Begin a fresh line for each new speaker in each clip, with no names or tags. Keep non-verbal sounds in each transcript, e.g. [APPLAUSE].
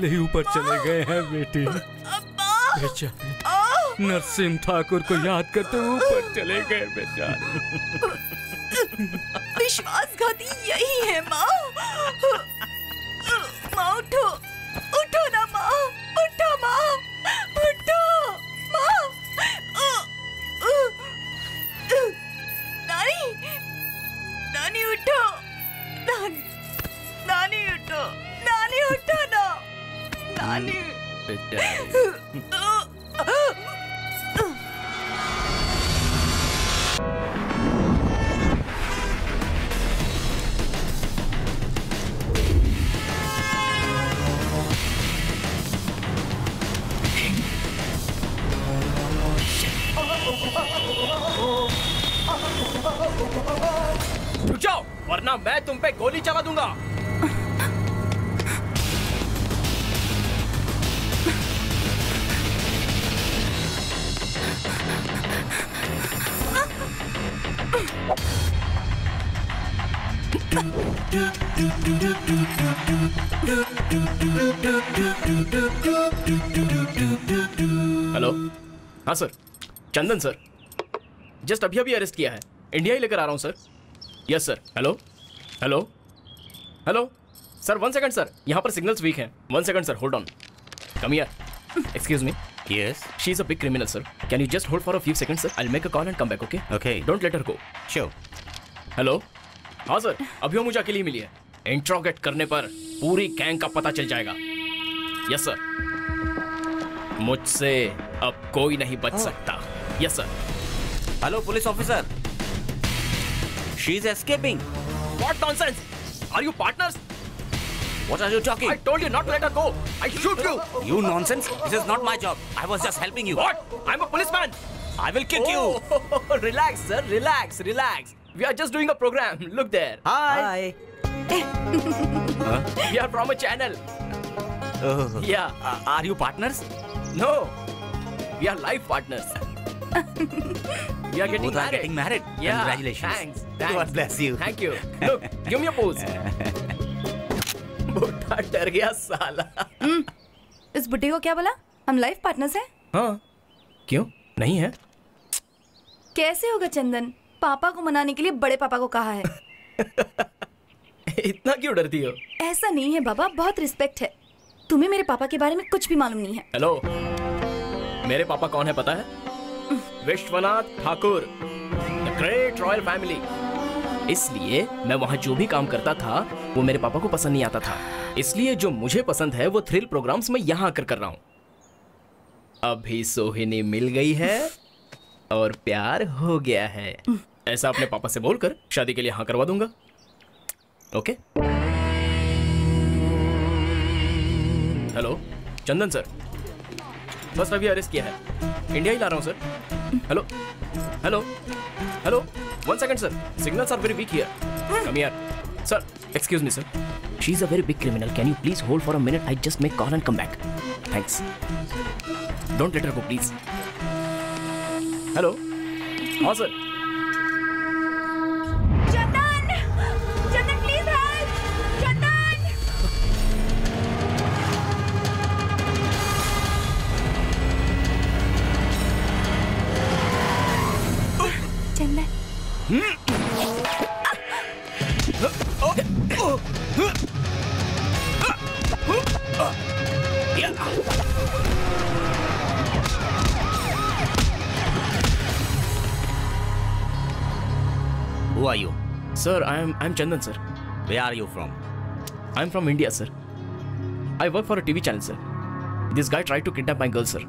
पहले ही ऊपर चले गए हैं बेटी। बेचारे नरसिंह ठाकुर को याद करते हुए ऊपर चले गए बेचारे।
विश्वासघाती यही है माँ।
चंदन सर। जस्ट अभी अभी अरेस्ट किया है। इंडिया ही लेकर आ रहा हूँ sir yes sir hello hello hello sir one second sir यहाँ पर सिग्नल्स वीक हैं। One second sir hold on come here excuse me
yes
she is a big criminal sir can you just hold for a few seconds sir I make a call and come back okay
okay
don't let her go
sure
hello हाँ sir अभी वो मुझे अकेली मिली है। Interrogate करने पर पूरी gang का पता चल जाएगा। यस सर मुझसे अब कोई नहीं बच सकता। Yes,
sir. Hello, police officer. She's escaping.
What nonsense? Are you partners?
What are you talking?
I told you not to let her go. I shoot you.
You nonsense. This is not my job. I was just helping you.
What? I'm a policeman.
I will kick
oh. you. [LAUGHS] relax, sir. Relax. Relax. We are just doing a program. [LAUGHS] Look there.
Hi. Hi. huh?
We are from a channel.
Uh,
yeah.
Uh, are you partners?
No. We are life partners. [LAUGHS] we are getting
Both are
married.
getting married.
Yeah.
Congratulations.
Thanks. Thanks.
God bless you.
Thank you. [LAUGHS] Look, give me a pose. [LAUGHS] बुढ़ा डर गया साला
इस बुढ़े को क्या बोला हम लाइफ पार्टनर्स हैं
हाँ क्यों नहीं है
कैसे होगा चंदन पापा को मनाने के लिए बड़े पापा को कहा है
इतना क्यों डरती हो
ऐसा नहीं है बाबा बहुत रिस्पेक्ट है तुम्हें मेरे पापा के बारे में कुछ भी मालूम नहीं है
हेलो मेरे पापा कौन है पता है Vishwanath Thakur great royal family इसलिए मैं वहाँ जो भी काम करता था, वो मेरे पापा को पसंद नहीं आता था। इसलिए जो मुझे पसंद है, वो थ्रिल प्रोग्राम्स मैं यहाँ आकर कर रहा हूँ। अभी सोहिनी मिल गई है और प्यार हो गया है। ऐसा अपने पापा से बोलकर शादी के लिए हाँ करवा दूँगा। ओके? Hello, Chandan sir. बस अभी अरेस्ट किया है। इंडिया ही ला रहा हूँ, sir. Hello? Hello? Hello? One second, sir. Signals are very weak here. Come here. Sir, excuse me, sir. She's a very big criminal. Can you please hold for a minute? I just make call and come back. Thanks. Don't
let her go, please. Hello? Awesome.
Who are you?
Sir, I'm I'm Chandan, sir.
Where are you from?
I'm from India, sir. I work for a TV channel, sir. This guy tried to kidnap my girl, sir.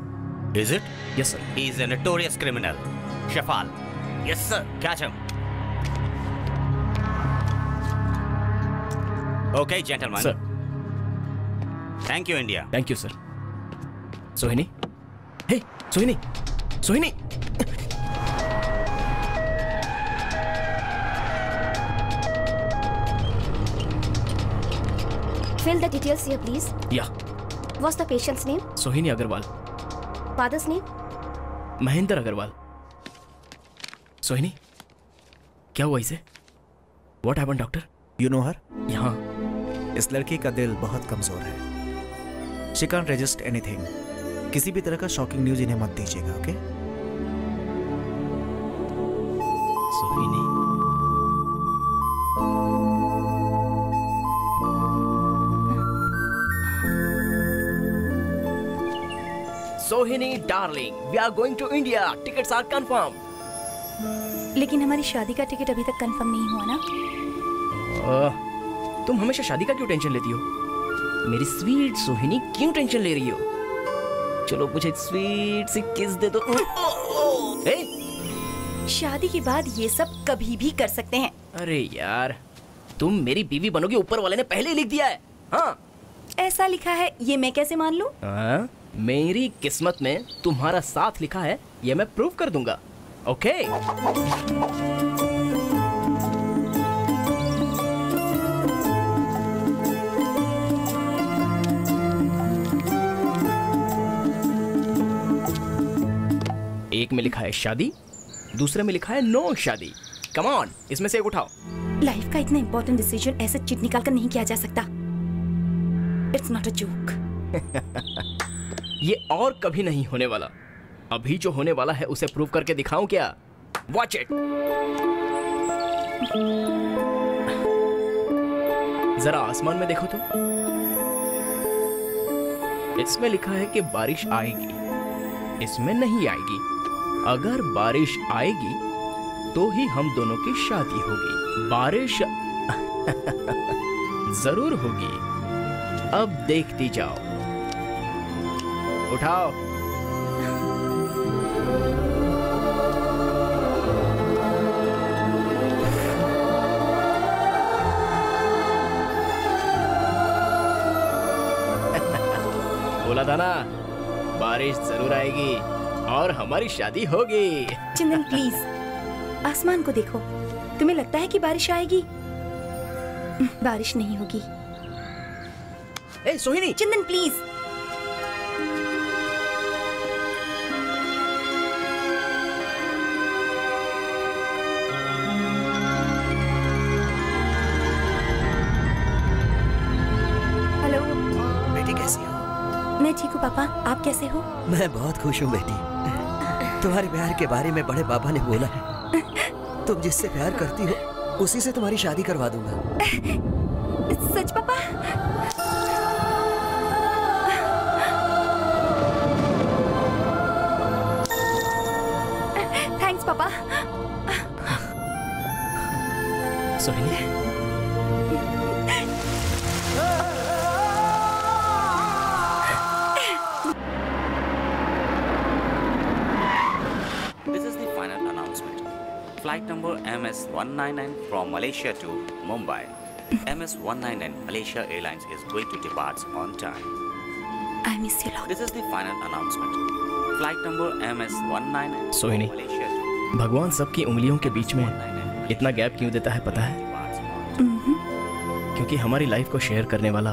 Is it?
Yes, sir.
He is a notorious criminal. Shafal. Yes, sir. Catch him. Okay, gentlemen.
Sir
Thank you, India.
Thank you sir Sohini hey Sohini Sohini
Fill the details here, please.
या
What's the patient's name?
Sohini Agarwal
father's name
Mahendra Agarwal Sohini क्या हुआ इसे what happen doctor
you know her
यहाँ
इस लड़की का दिल बहुत कमज़ोर है। शी कांट रेजिस्ट एनीथिंग किसी भी तरह का शॉकिंग न्यूज़ इन्हें मत दीजिएगा okay
Sohini Sohini darling we are going to India tickets are confirm
लेकिन हमारी शादी का टिकट अभी तक कंफर्म नहीं हुआ ना?
तुम हमेशा शादी का क्यों टेंशन लेती हो? मेरी स्वीट सोहिनी क्यों टेंशन ले रही हो? चलो मुझे स्वीट सी किस दे दो। ए,
शादी के बाद ये सब कभी भी कर सकते हैं।
अरे यार तुम मेरी बीवी बनोगे ऊपर वाले ने पहले ही लिख दिया है। हाँ।
ऐसा लिखा है ये मैं कैसे मान लू?
हाँ, मेरी किस्मत में तुम्हारा साथ लिखा है ये मैं प्रूव कर दूँगा। ओके एक में लिखा है शादी दूसरे में लिखा है नो शादी। कम ऑन इसमें से एक उठाओ।
लाइफ का इतना इंपॉर्टेंट डिसीज़न ऐसे चिट निकाल कर नहीं किया जा सकता। इट्स नॉट अ जोक
ये और कभी नहीं होने वाला। अभी जो होने वाला है उसे प्रूव करके दिखाऊँ क्या? वॉच इट जरा आसमान में देखो तो। इसमें लिखा है कि बारिश आएगी। इसमें नहीं आएगी। अगर बारिश आएगी तो ही हम दोनों की शादी होगी। बारिश [LAUGHS] ज़रूर होगी। अब देखती जाओ। उठाओ। [LAUGHS] बोला था ना, बारिश ज़रूर आएगी। और हमारी शादी होगी।
चंदन प्लीज़ आसमान को देखो। तुम्हें लगता है कि बारिश आएगी? बारिश नहीं होगी।
ए सोहिनी!
चंदन प्लीज़ हेलो
बेटी कैसी हो?
मैं ठीक हूँ पापा। आप कैसे हो?
मैं बहुत खुश हूँ बेटी। तुम्हारे प्यार के बारे में बड़े बाबा ने बोला है। तुम जिससे प्यार करती हो, उसी से तुम्हारी शादी करवा दूँगा।
सच
MS199 from Malaysia to Mumbai. MS199 Malaysia Airlines is going to depart on time.
I miss you lot
This is the final announcement. Flight number MS199
Sohini.
from Malaysia to
भगवान सबकी उंगलियों के बीच में इतना गैप क्यों देता है पता है. क्योंकि हमारी लाइफ को शेयर करने वाला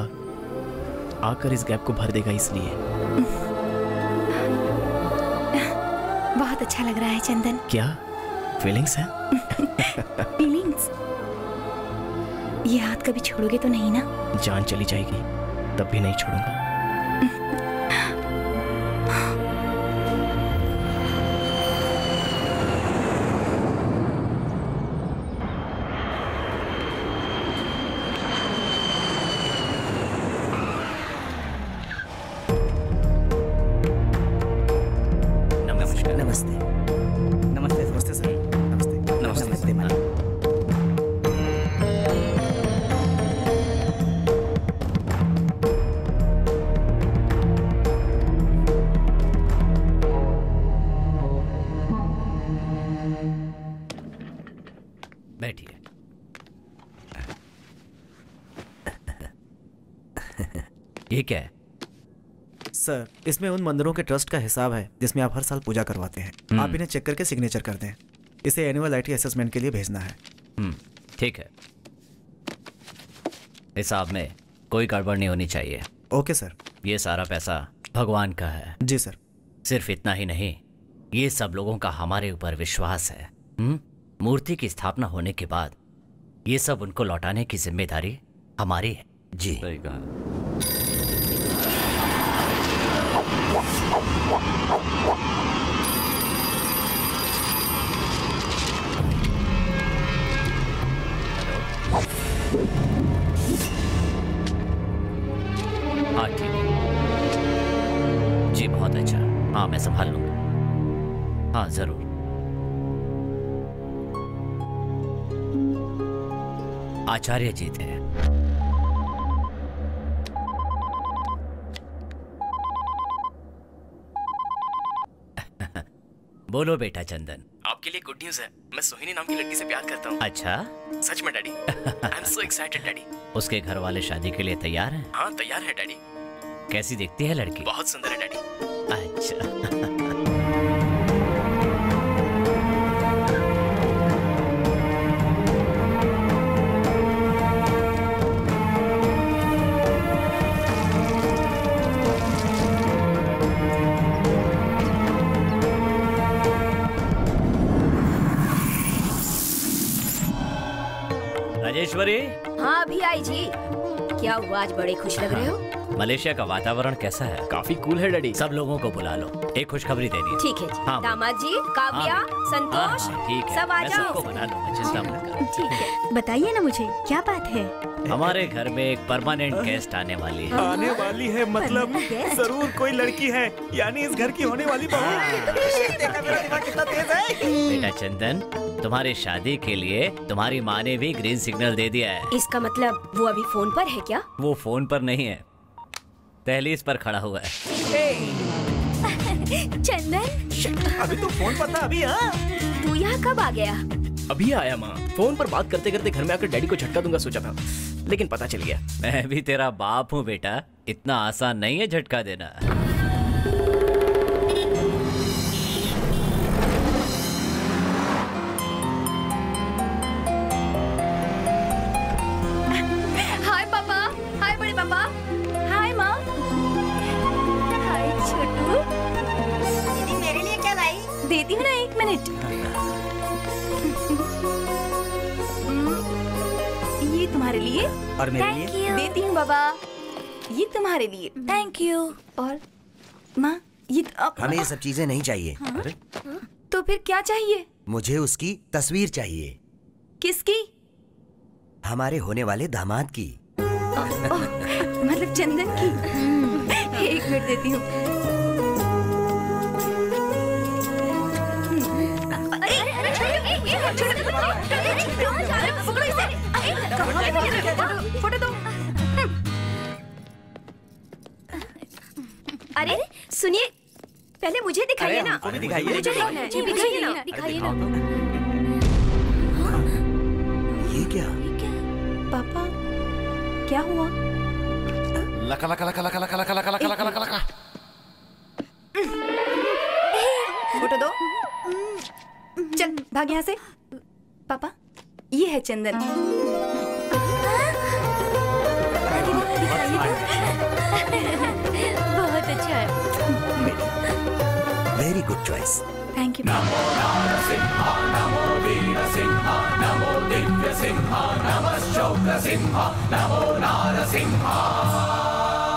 आकर इस गैप को भर देगा इसलिए
बहुत अच्छा लग रहा है चंदन
क्या फीलिंग्स हैं? [LAUGHS]
फीलिंग्स ये हाथ कभी छोड़ोगे तो नहीं ना?
जान चली जाएगी तब भी नहीं छोड़ूँगा। [LAUGHS]
इसमें उन मंदिरों के ट्रस्ट का हिसाब है जिसमें आप हर साल पूजा करवाते हैं। आप इन्हें चेक करके सिग्नेचर कर दें। इसे एनुअल आई असेसमेंट के लिए भेजना है।
हम्म, ठीक है। हिसाब में कोई गड़बड़ नहीं होनी चाहिए।
ओके सर
ये सारा पैसा भगवान का है।
जी सर
सिर्फ़ इतना ही नहीं ये सब लोगों का हमारे ऊपर विश्वास है। हुँ? मूर्ति की स्थापना होने के बाद ये सब उनको लौटाने की ज़िम्मेदारी हमारी है। जी।
सही कहा।
हाँ जी बहुत अच्छा। हाँ मैं संभाल लूँगा। हाँ ज़रूर। आचार्य जी थे बोलो बेटा चंदन।
आपके लिए गुड न्यूज़ है। मैं सोहिनी नाम की लड़की से प्यार करता हूँ।
अच्छा?
सच में daddy. I am so excited daddy.
उसके घर वाले शादी के लिए तैयार हैं?
हाँ तैयार है डैडी।
कैसी दिखती है लड़की?
बहुत सुंदर है डैडी।
अच्छा। राजेश्वरी।
हाँ अभी आई जी। क्या हुआ आज बड़े खुश लग रहे हो?
मलेशिया का वातावरण कैसा है?
काफ़ी कूल है डैडी।
सब लोगों को बुला लो। एक खुशखबरी देनी है
ठीक है जी।
हाँ,
दामाद जी काव्या
हाँ,
संतोष
हाँ, ठीक है।
सब आ
मैं
जाओ।
सबको बना लूँगा चिंता मत करो।
ठीक है।
बताइए ना मुझे क्या बात है?
हमारे घर में एक परमानेंट गेस्ट आने वाली है।
आने वाली है मतलब ज़रूर कोई लड़की है। यानी इस घर की होने वाली बहू देखा मेरा दिमाग कितना तेज है।
बेटा चंदन तुम्हारी शादी के लिए तुम्हारी माँ ने भी ग्रीन सिग्नल दे दिया है।
इसका मतलब वो अभी फ़ोन पर है क्या?
वो फ़ोन पर नहीं है। दहलीज पर खड़ा हुआ है। [LAUGHS]
चंदन?
अभी तो फ़ोन पर था अभी हाँ।
तू यहाँ कब आ गया?
अभी आया माँ। फ़ोन पर बात करते करते घर में आकर डैडी को झटका दूँगा सोचा था लेकिन पता चल गया।
मैं भी तेरा बाप हूँ बेटा। इतना आसान नहीं है झटका देना।
देती हूँ ना एक मिनट। हम्म, ये तुम्हारे लिए।
और मेरे लिए?
देती हूँ बाबा। ये तुम्हारे लिए। थैंक यू और माँ ये तो,
हमें ये सब चीज़ें नहीं चाहिए।
तो फिर क्या चाहिए?
मुझे उसकी तस्वीर चाहिए।
किसकी?
हमारे होने वाले दामाद की।
ओह, मतलब चंदन की। एक मिनट देती हूँ। फ़ोटो दो।
अरे सुनिए पहले मुझे दिखाइए ना। मुझे दिखाइए ना।
दिखाइए ना।
ये क्या?
पापा क्या हुआ?
लका लका लका लका लका लका लका लका लका लका लका।
फ़ोटो दो। चल भाग यहाँ से। पापा ये है चंदन। बहुत अच्छा है।
Very good choice
thank you
Namo Ram Sinha नमो वीर सिंहा नमो दिव्य सिंहा नमः शौक सिंहा नमो नार सिंहा।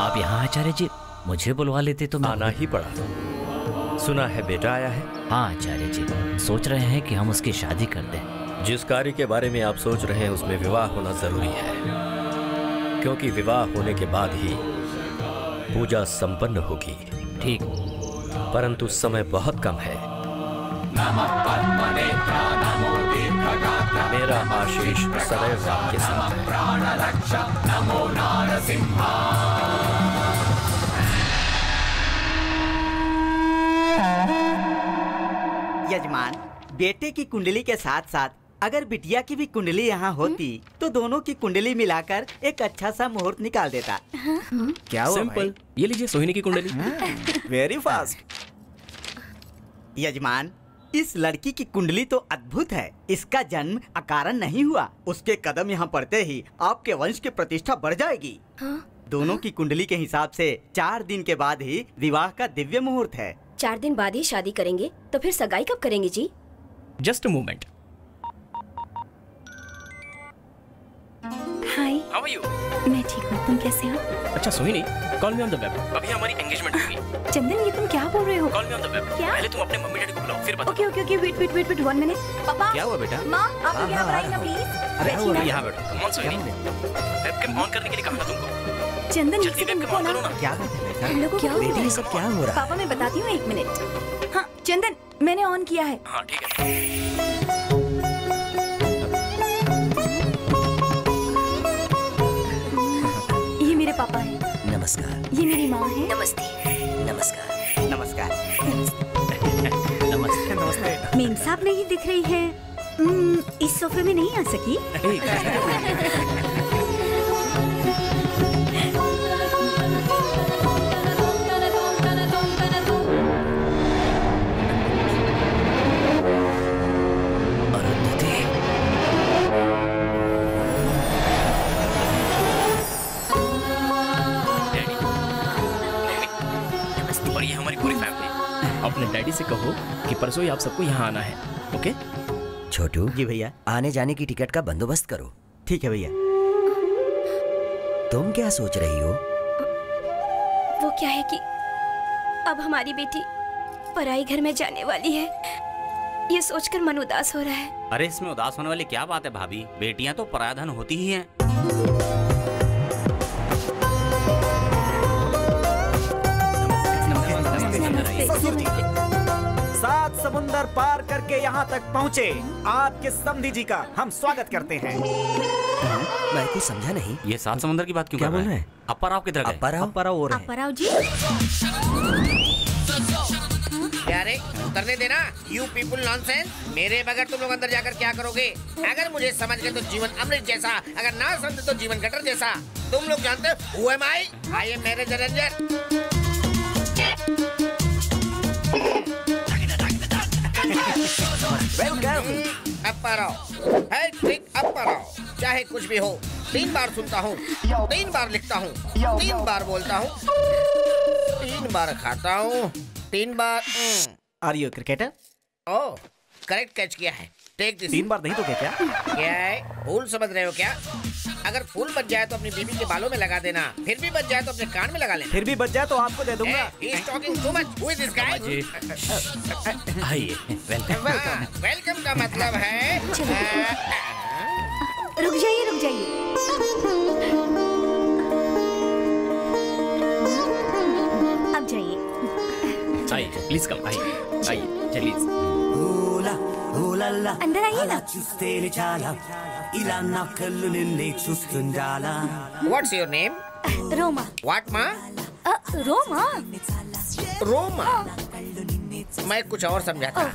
आप यहाँ आचार्य जी मुझे बुलवा लेते तो मैं
आना ही पड़ा सुना है बेटा आया है?
हाँ आचार्य जी। सोच रहे हैं कि हम उसकी शादी कर दें।
जिस कार्य के बारे में आप सोच रहे हैं उसमें विवाह होना ज़रूरी है। क्योंकि विवाह होने के बाद ही पूजा संपन्न होगी।
ठीक।
परंतु समय बहुत कम है। मेरा आशीष सदैव आपके साथ है।
यजमान बेटे की कुंडली के साथ साथ अगर बिटिया की भी कुंडली यहाँ होती तो दोनों की कुंडली मिलाकर एक अच्छा सा मुहूर्त निकाल देता।
क्या हुआ
सिंपल ये लीजिए सोहिनी की कुंडली।
वेरी फास्ट
यजमान इस लड़की की कुंडली तो अद्भुत है। इसका जन्म अकारण नहीं हुआ। उसके कदम यहाँ पड़ते ही आपके वंश की प्रतिष्ठा बढ़ जाएगी। दोनों की कुंडली के हिसाब से चार दिन के बाद ही विवाह का दिव्य मुहूर्त है।
चार दिन बाद ही शादी करेंगे तो फिर सगाई कब करेंगे जी?
Just moment
hi
how are you
मैं ठीक हूँ तुम कैसे हो?
अच्छा Sohini call me on the web अभी हमारी एंगेजमेंट होगी
चंदन ये तुम क्या बोल रहे हो?
Call me on the web
क्या?
पहले तुम अपने मम्मी डैडी को बुलाओ फिर बता
okay okay okay wait wait wait wait one minute पापा
क्या हुआ बेटा?
माँ आप लोग यहाँ पर ना प्लीज़
अरे
बैठिए ना
यहाँ बैठो। Come on Sohini. Webcam on करने के लिए कहा था तुमको।
चंदन एक
जल्दी
सेकंड रुको
करो
ना।
क्या बात है
लोगों को क्या हो है
सब क्या हो रहा है?
पापा मैं बताती हूँ एक मिनट हाँ चंदन मैंने ऑन किया है।
हाँ ठीक है।
पापा हैं।
नमस्कार।
ये मेरी माँ है।
नमस्ते।
नमस्कार।
नमस्कार।
नमस्ते।
नमस्ते।
मेम साहब नहीं दिख रही है। इस सोफे में नहीं आ सकी?
डैडी से कहो कि परसों ही आप सबको यहाँ आना है ओके?
छोटू।
जी भैया।
आने जाने की टिकट का बंदोबस्त करो।
ठीक है भैया।
तुम क्या सोच रही हो?
वो क्या है कि अब हमारी बेटी पराई घर में जाने वाली है। ये सोचकर मन उदास हो रहा है।
अरे इसमें उदास होने वाली क्या बात है भाभी? बेटियाँ तो पराधन होती ही हैं।
सात समुंदर पार करके यहाँ तक पहुँचे। आपके समधी जी का हम स्वागत करते हैं।
मैं कुछ समझा नहीं।
ये सात समुद्र की बात क्यों
क्या बोल रहे
हैं?
हैं?
अप्पा राव किधर गए।
अब्बा राव
अप्पा राव हो रहे हैं।
अपराव जी?
अरे उतरने देना। यू पीपुल नॉनसेंस मेरे बगैर तुम लोग अंदर जाकर क्या करोगे? अगर मुझे समझ गए तो जीवन अमृत जैसा। अगर ना समझे तो जीवन गटर जैसा। तुम लोग जानते हो आई आई एम मैनेजर चाहे कुछ भी हो तीन बार सुनता हूँ तीन बार लिखता हूँ तीन बार बोलता हूँ तीन बार खाता हूँ तीन बार।
Are you cricketer
oh correct catch किया है टेक दिस
तीन बार नहीं तो क्या क्या?
क्या है? फूल समझ रहे हो क्या? अगर फूल बच जाए तो अपनी बीबी के बालों में लगा देना। फिर भी बच जाए तो अपने कान में लगा लेना।
फिर भी बच जाए तो आपको दे दूँगा।
हु
आइए वेलकम
वेलकम का मतलब है
रुक जाइए रुक जाइए। अब जाइए।
आइए प्लीज़ कम आइए आइए चलिए।
अंदर आइए ना
what's your name
Roma
what माँ
अ, रोमा
रोमा मैं कुछ और समझा था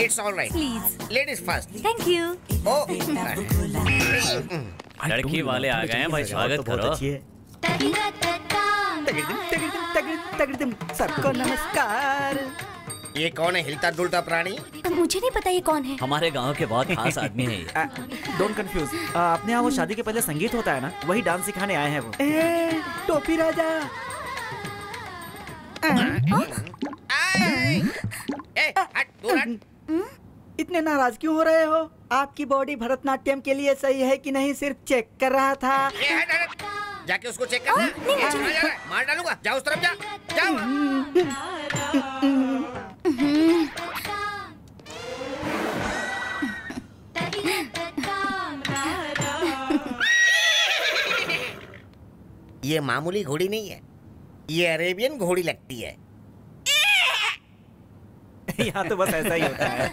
it's all right
please
ladies first
thank you
ओ
लड़की वाले आ गए हैं भाई स्वागत
तो बहुत
करो
अच्छी है तगड़िम, तगड़िम, तगड़िम, तगड़िम, सबको नमस्कार
ये कौन है हिलता डुलता प्राणी?
मुझे नहीं पता ये कौन है।
हमारे गाँव के बहुत खास आदमी है
डोंट कंफ्यूज अपने यहाँ वो शादी के पहले संगीत होता है ना वही डांस सिखाने आए हैं वो।
ए, टोपी राजा।
आए! ए, हट, दूर हट।
इतने नाराज़ क्यों हो रहे हो? आपकी बॉडी भरतनाट्यम के लिए सही है कि नहीं सिर्फ़ चेक कर रहा था।
जाके उसको चेक करना है, मार डालूँगा जाओ उस तरफ़ जा। जाओ। [LAUGHS] ये मामूली घोड़ी नहीं है। ये अरेबियन घोड़ी लगती है। [LAUGHS]
यहाँ तो बस ऐसा ही होता है।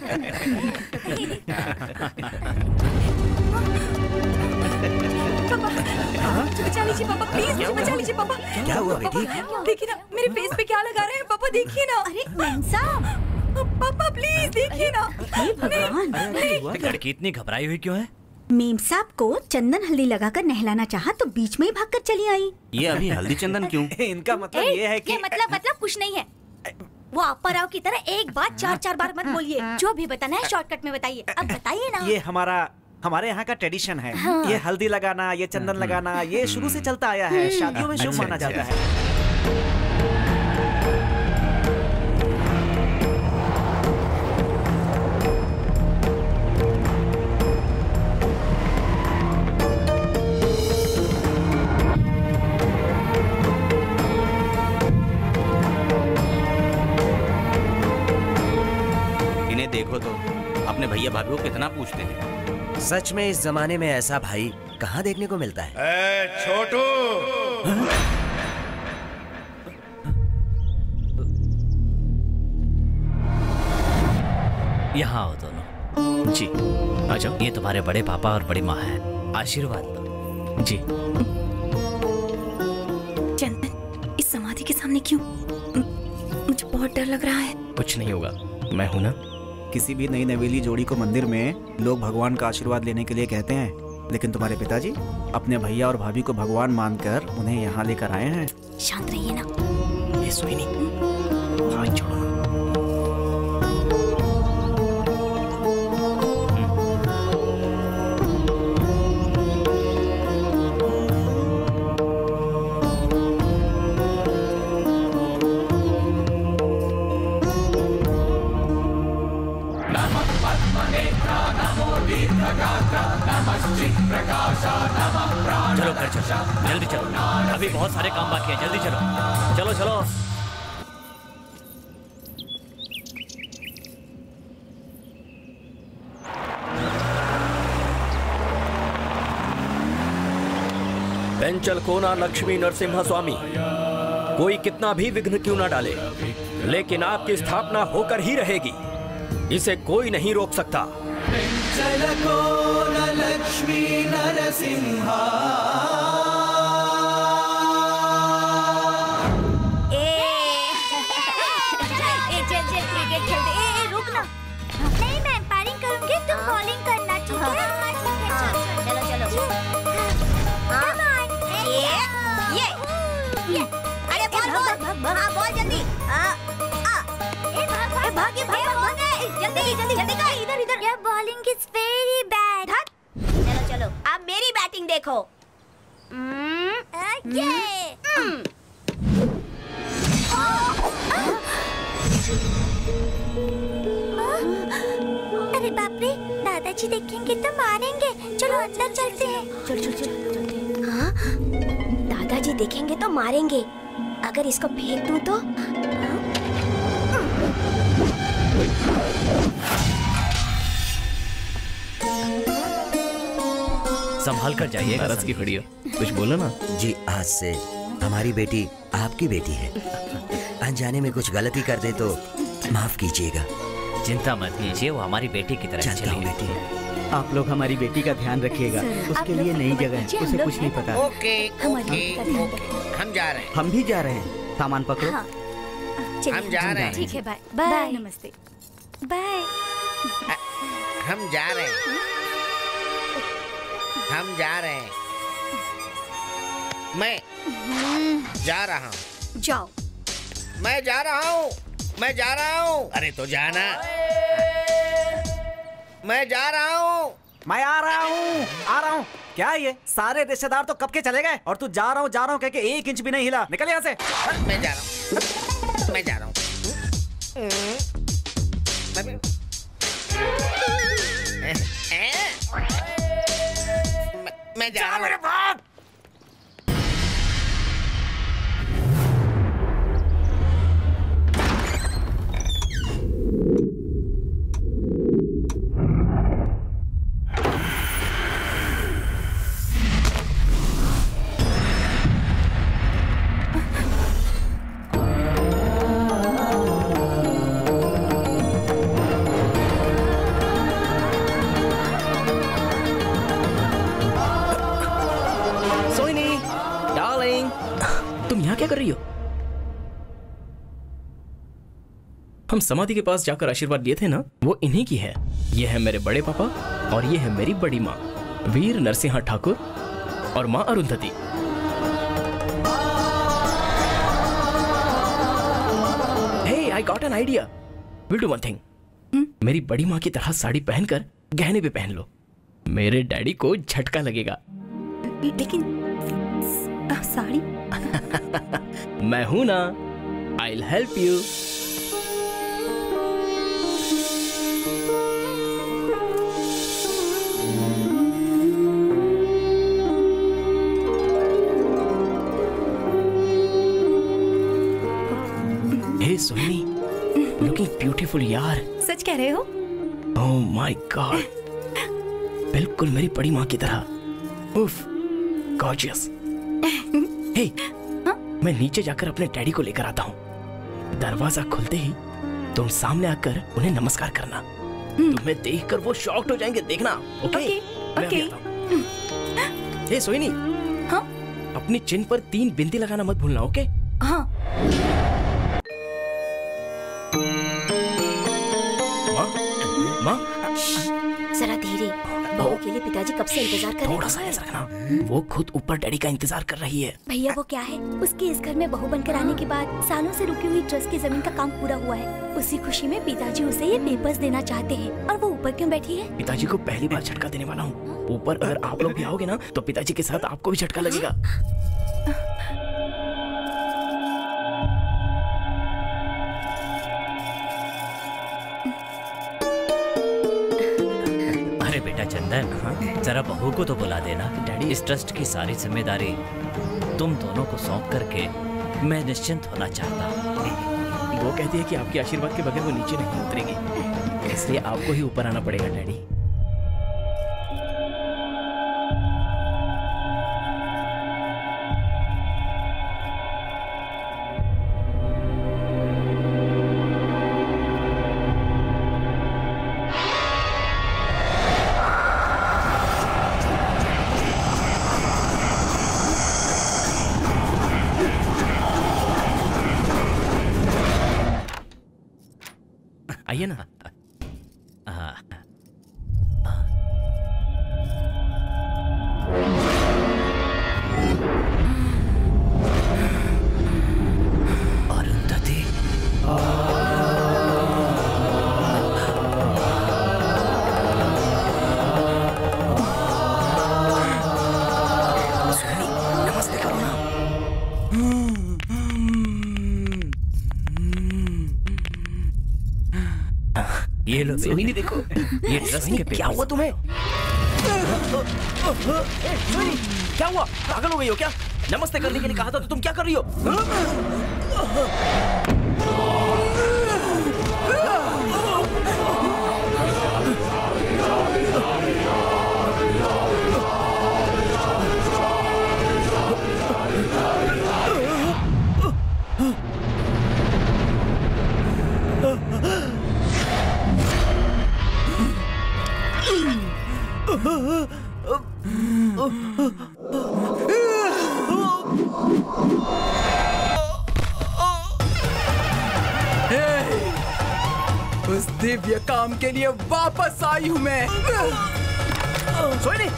[LAUGHS]
बचा लीजिए पापा प्लीज़ मुझे बचा लीजिए पापा।
क्या हुआ बेटी?
देखिए ना मेरे फेस पे क्या लगा रहे हैं? पापा देखिए ना। अरे मैंसा पापा प्लीज़ देखिए ना। भगवान।
लड़की इतनी घबराई हुई क्यों है?
मेम साहब को चंदन हल्दी लगाकर नहलाना चाहा तो बीच में ही भागकर चली आई।
ये अभी हल्दी चंदन क्यों? [LAUGHS]
इनका मतलब ये है कि
ये मतलब मतलब कुछ नहीं है। वो आपा राव की तरह एक बात चार चार बार मत बोलिए। जो भी बताना है शॉर्टकट में बताइए। अब बताइए ना।
ये हमारा हमारे यहाँ का ट्रेडिशन है। हाँ। ये हल्दी लगाना ये चंदन लगाना ये शुरू से चलता आया है शादियों में शुभ माना जाता है।
सच में इस जमाने में ऐसा भाई कहाँ देखने को मिलता है?
छोटू!
यहाँ आओ दोनों।
जी आ जाओ।
ये तुम्हारे बड़े पापा और बड़ी माँ है। आशीर्वाद लो।
जी।
चंदन इस समाधि के सामने क्यों? मुझे बहुत डर लग रहा है।
कुछ नहीं होगा। मैं हूँ ना?
किसी भी नई नवेली जोड़ी को मंदिर में लोग भगवान का आशीर्वाद लेने के लिए कहते हैं। लेकिन तुम्हारे पिताजी अपने भैया और भाभी को भगवान मानकर उन्हें यहाँ लेकर आए हैं।
शांत रहिए ना।
ये सोई नहीं हाथ छोड़ो।
चलो घर चलो, जल्दी चलो। अभी बहुत सारे काम बाकी हैं, जल्दी चलो। चलो चलो।
पेंचल कोना लक्ष्मी नरसिम्हा स्वामी कोई कितना भी विघ्न क्यों ना डाले, लेकिन आपकी स्थापना होकर ही रहेगी। इसे कोई नहीं रोक सकता।
लक्ष्मी नरसिंहा।
ए ए चल चल क्रिकेट खेलते। ए ए रुक ना। नहीं मैं एम्पायरिंग करूँगी तुम बॉलिंग करना ठीक है? चलो चलो। कम ऑन ये ये। ये। अरे बॉल बॉल हाँ बॉल जल्दी। आ आ। ए भाग भाग भाग भाग भाग जल्दी जल्दी जल्दी कर बॉलिंग इज़ वेरी बैड चलो चलो अब मेरी बैटिंग देखो। ये अरे बाप रे दादाजी देखेंगे तो मारेंगे। चलो अंदर चलते हैं।
चल चल चल हाँ? दादाजी देखेंगे तो मारेंगे। अगर इसको फेंक दूँ तो?
संभाल कर जाइएगा
नाराज़ की खड़ी हो। कुछ बोलो ना।
जी आज से हमारी बेटी आपकी बेटी है। अनजाने में कुछ गलती कर दे तो माफ़ कीजिएगा।
चिंता मत कीजिए वो हमारी बेटी की तरह
चलता हूँ बेटी।
आप लोग हमारी बेटी का ध्यान रखिएगा। उसके लिए नई जगह है उसे कुछ नहीं पता।
Okay okay okay. हम जा रहे हैं।
हम भी जा रहे हैं। सामान पकड़ो।
हाँ।
हम जा रहे हैं।
ठीक है बाय।
बाय
नमस्ते।
बाय।
हम जा रहे हैं। हम जा रहे हैं। मैं जा रहा हूँ।
जाओ।
मैं जा रहा हूँ। मैं जा रहा हूँ। अरे तो जाना। मैं जा रहा हूँ।
मैं आ रहा हूँ। आ रहा हूँ। क्या ये? सारे रिश्तेदार तो कब के चले गए? और तू जा रहा हूँ जा रहा हूँ कह के एक इंच भी नहीं हिला। निकल यहाँ से।
मैं जा रहा हूँ। मैं जा रहा हूँ। [LAUGHS] [LAUGHS] मैं- जा रहा हूँ।
कर रही हो? हम समाधि के पास जाकर आशीर्वाद लिए थे ना? वो इन्हीं की है। ये है मेरे बड़े पापा और ये है मेरी बड़ी माँ वीर नरसिंहा ठाकुर और माँ Arundhati. I got an idea will do one thing मेरी बड़ी माँ की तरह साड़ी पहनकर गहने भी पहन लो। मेरे डैडी को झटका लगेगा।
लेकिन साड़ी? [LAUGHS]
मैं हूँ ना I will help you hey Soni looking beautiful यार
सच कह रहे हो?
ओह माय गॉड बिल्कुल मेरी बड़ी माँ की तरह। उफ गॉर्जियस हे मैं नीचे जाकर अपने डैडी को लेकर आता हूँ। दरवाज़ा खुलते ही तुम सामने आकर उन्हें नमस्कार करना। तुम्हें देखकर वो शॉक्ड हो जाएँगे देखना ओके मैं अभी आता हूँ। हे सोइनी
हाँ
अपनी चिन पर तीन बिंदी लगाना मत भूलना ओके
हाँ
माँ माँ?
जरा धीरे। बहू के लिए पिताजी कब से इंतज़ार कर रहे
थोड़ा सा रखना वो खुद ऊपर डैडी का इंतज़ार कर रही है।
भैया वो क्या है? उसके इस घर में बहू बनकर आने के बाद सालों से रुकी हुई ट्रस्ट की ज़मीन का काम पूरा हुआ है। उसी खुशी में पिताजी उसे ये पेपर्स देना चाहते हैं और वो ऊपर क्यों बैठी है?
पिताजी को पहली बार झटका देने वाला हूँ। ऊपर अगर आप लोग भी आओगे ना तो पिताजी के साथ आपको भी झटका लगेगा।
जरा बहू को तो बुला देना। डैडी, इस ट्रस्ट की सारी ज़िम्मेदारी तुम दोनों को सौंप करके मैं निश्चिंत होना चाहता हूँ।
वो कहती है कि आपके आशीर्वाद के बगैर वो नीचे नहीं उतरेगी। इसलिए आपको ही ऊपर आना पड़ेगा, डैडी। क्या हुआ तुम्हें क्या हुआ? पागल हो गई हो क्या? नमस्ते करने के लिए कहा था तो तुम क्या कर रही हो? [LAUGHS]
के लिए वापस आई हूँ मैं।
सोहिनी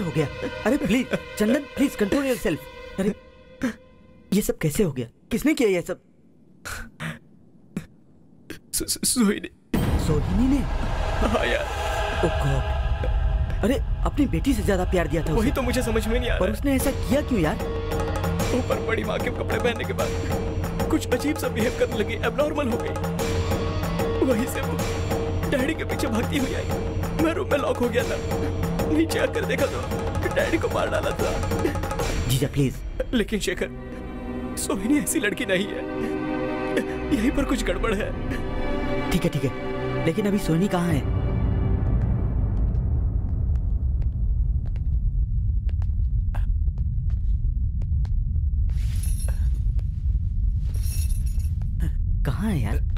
हो गया?
अरे please Chandan please control yourself अरे ये सब कैसे हो गया? किसने किया ये सब?
सोहिनी।
सोहिनी ने?
हाँ यार।
ओ गॉड अरे अपनी बेटी से ज़्यादा प्यार दिया था
वही तो मुझे समझ में नहीं आ
पर उसने ऐसा किया क्यों यार?
ऊपर बड़ी माँ के कपड़े पहनने के बाद कुछ अजीब सा बिहेव करने लगी एबनॉर्मल हो गई। वहीं से वो डैडी के पीछे भागती हुई आई। मैं रूम में लॉक हो गया था। नीचे आकर देखा तो डैडी को मार डाला था।
जीजा प्लीज़।
लेकिन शेखर सोहिनी ऐसी लड़की नहीं है। यहीं पर कुछ गड़बड़ है।
ठीक है ठीक है। लेकिन अभी सोहिनी कहाँ है? कहाँ है यार?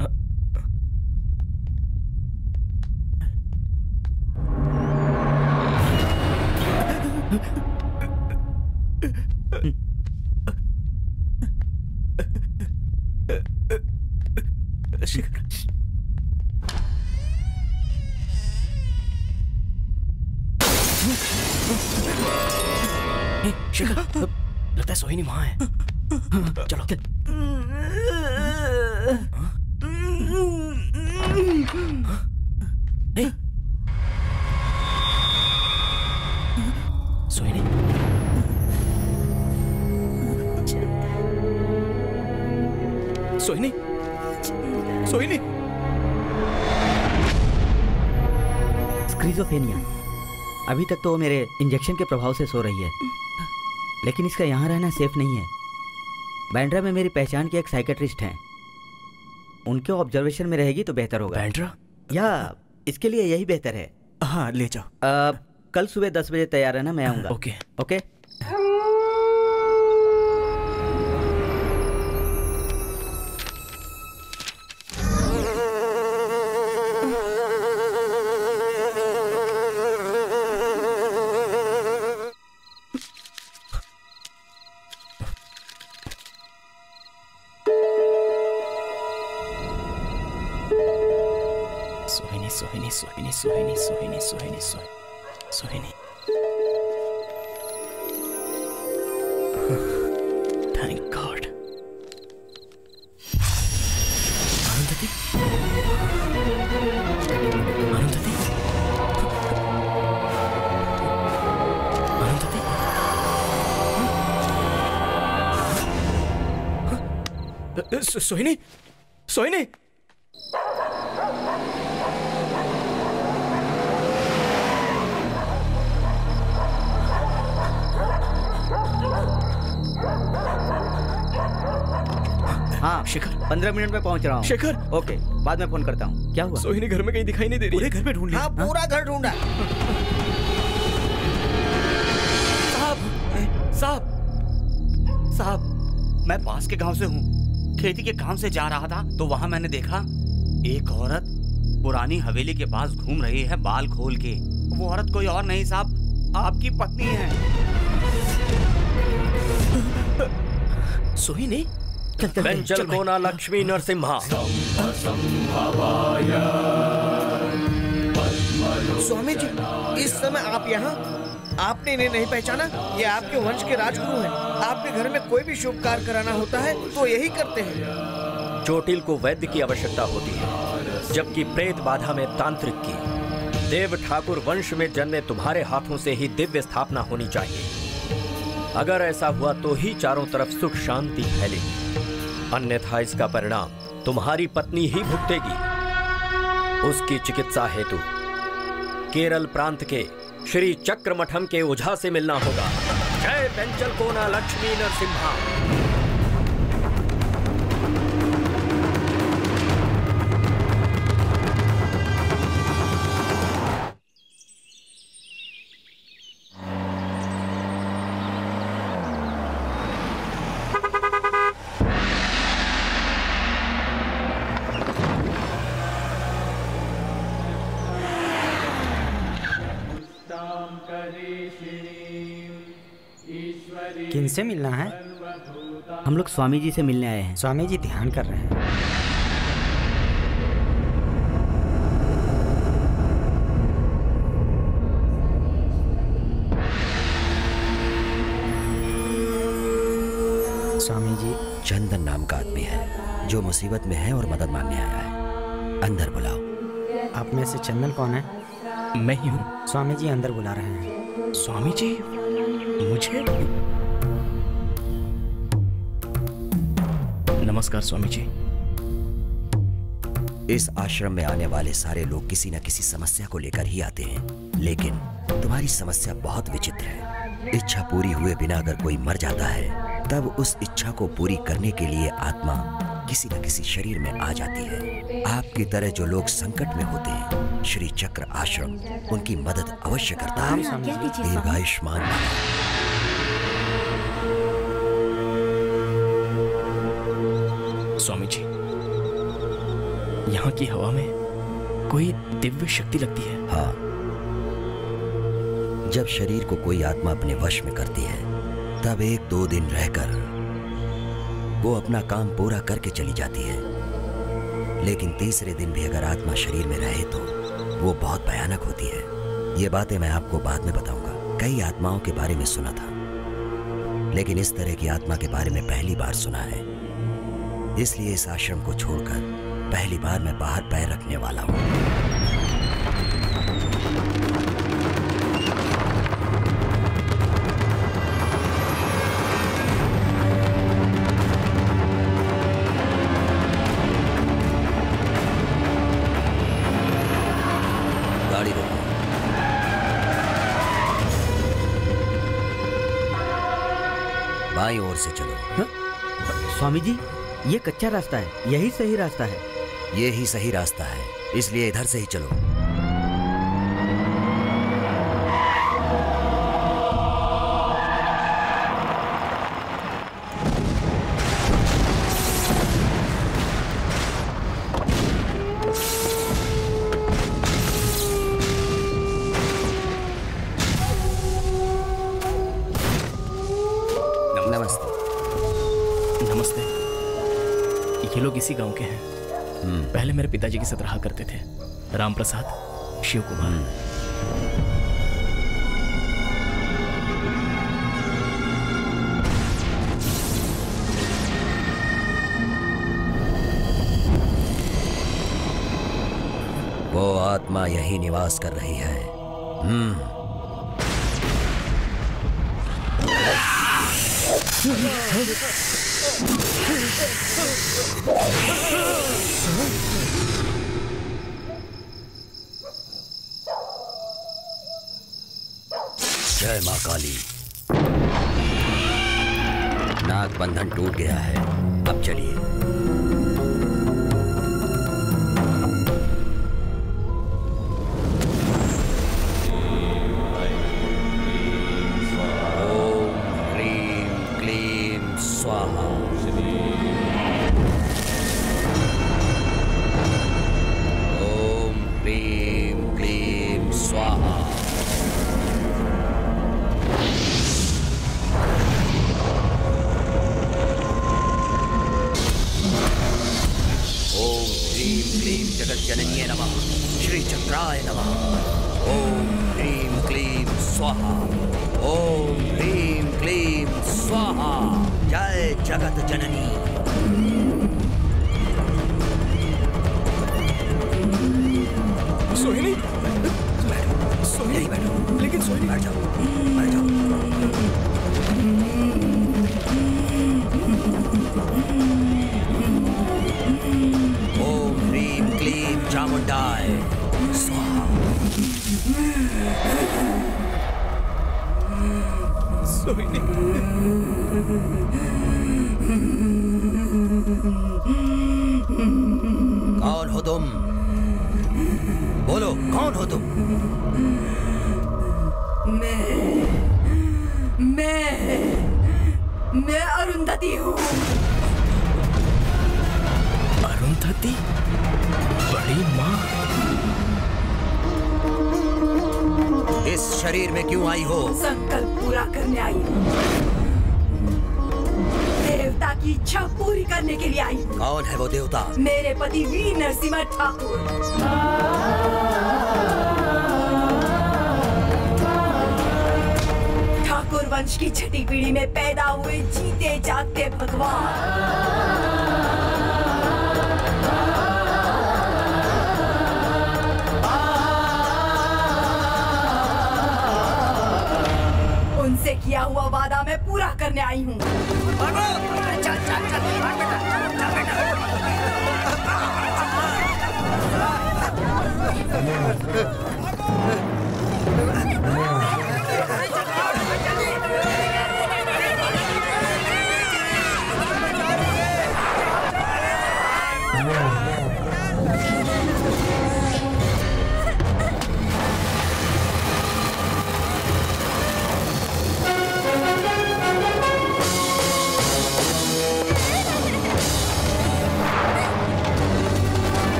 अभी तक तो वो मेरे इंजेक्शन के प्रभाव से सो रही है। लेकिन इसका यहाँ रहना सेफ़ नहीं है। बैंड्रा में मेरी पहचान के एक साइकेट्रिस्ट हैं। उनके ऑब्जर्वेशन में रहेगी तो बेहतर होगा।
बैंड्रा
या इसके लिए यही बेहतर है।
हाँ ले जाओ।
आ, कल सुबह दस बजे तैयार है ना मैं आऊँगा।
ओके।
ओके?
सोहिनी सोहिनी।
हाँ
शिखर
पंद्रह मिनट में पहुँच रहा हूँ।
शिखर।
ओके बाद में फ़ोन करता हूँ। क्या हुआ?
सोहिनी घर में कहीं दिखाई नहीं दे रही
पूरे घर में ढूंढ लिया।
हाँ पूरा घर ढूंढा
साहब साहब साहब। मैं पास के गाँव से हूँ। खेती के काम से जा रहा था तो वहाँ मैंने देखा एक औरत पुरानी हवेली के पास घूम रही है बाल खोल के। वो औरत कोई और नहीं साहब आपकी पत्नी है।
सोहिनी
पेंचल कोना लक्ष्मी नरसिम्हा।
स्वामी जी इस समय आप यहाँ? आपने इन्हें नहीं पहचाना? ये आपके वंश के राजगुरु हैं। आपके घर में कोई भी शुभ कार्य कराना होता है तो यही करते हैं।
चोटिल को वैद्य की आवश्यकता होती है, जबकि प्रेत बाधा में तांत्रिक की। देव ठाकुर वंश में जन्मे तुम्हारे हाथों से ही दिव्य स्थापना होनी चाहिए। अगर ऐसा हुआ तो ही चारों तरफ़ सुख शांति फैलेगी। अन्यथा इसका परिणाम तुम्हारी पत्नी ही भुगतेगी। उसकी चिकित्सा हेतु केरल प्रांत के श्री चक्रमठम के ओझा से मिलना होगा। जय पेंचल कोना लक्ष्मी नरसिम्हा।
किनसे मिलना है।
हम लोग स्वामी जी से मिलने आए हैं।
स्वामी जी ध्यान कर रहे हैं। स्वामी जी
चंदन नाम का आदमी है जो मुसीबत में है और मदद मांगने आया है। अंदर बुलाओ।
आप में से चंदन कौन है?
मैं ही हूँ।
स्वामी जी अंदर बुला रहे हैं।
स्वामी जी मुझे नमस्कार स्वामी जी
इस आश्रम में आने वाले सारे लोग किसी न किसी समस्या को लेकर ही आते हैं। लेकिन तुम्हारी समस्या बहुत विचित्र है। इच्छा पूरी हुए बिना अगर कोई मर जाता है तब उस इच्छा को पूरी करने के लिए आत्मा किसी न किसी शरीर में आ जाती है। आपकी तरह जो लोग संकट में होते हैं श्री चक्र आश्रम उनकी मदद अवश्य करता है। दीर्घायुष्मान
स्वामी जी यहाँ की हवा में कोई दिव्य शक्ति लगती है।
हाँ। जब शरीर को कोई आत्मा अपने वश में करती है, तब एक दो दिन रहकर वो अपना काम पूरा करके चली जाती है। लेकिन तीसरे दिन भी अगर आत्मा शरीर में रहे तो वो बहुत भयानक होती है। ये बातें मैं आपको बाद में बताऊँगा। कई आत्माओं के बारे में सुना था। लेकिन इस तरह की आत्मा के बारे में पहली बार सुना है। इसलिए इस आश्रम को छोड़कर पहली बार मैं बाहर पैर रखने वाला हूँ। गाड़ी रोको। से चलो। हा?
स्वामी जी? ये कच्चा रास्ता है, यही सही रास्ता है।
ये ही सही रास्ता है, इसलिए इधर से ही चलो।
के साथ रहा करते थे। रामप्रसाद शिव कुमार
वो आत्मा यही निवास कर रही है। हम्म।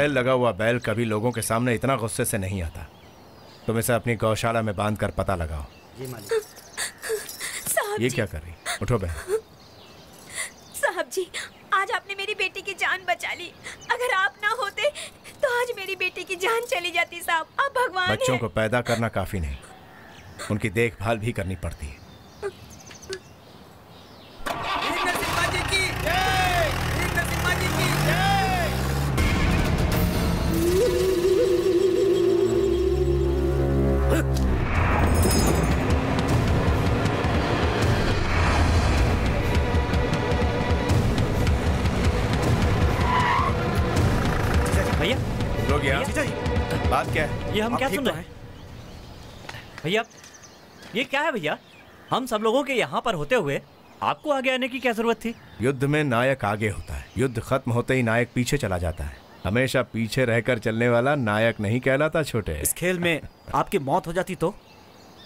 स्केल लगा हुआ बैल कभी लोगों के सामने इतना गुस्से से नहीं आता। तुम इसे अपनी गौशाला में बाँध कर पता लगाओ।
जी
ये क्या कर रही? उठो बहन।
साहब जी आज आपने मेरी बेटी की जान बचा ली। अगर आप ना होते तो आज मेरी बेटी की जान चली जाती साहब। आप भगवान
बच्चों को पैदा करना काफ़ी नहीं। उनकी देखभाल भी करनी पड़ती।
ये हम क्या सुन
तो
रहे हैं? भैया ये क्या है भैया? हम सब लोगों के यहाँ पर होते हुए आपको आगे आने की क्या ज़रूरत थी?
युद्ध में नायक आगे होता है। युद्ध खत्म होते ही नायक पीछे चला जाता है। हमेशा पीछे रहकर चलने वाला नायक नहीं कहलाता छोटे।
इस खेल में आपकी मौत हो जाती तो?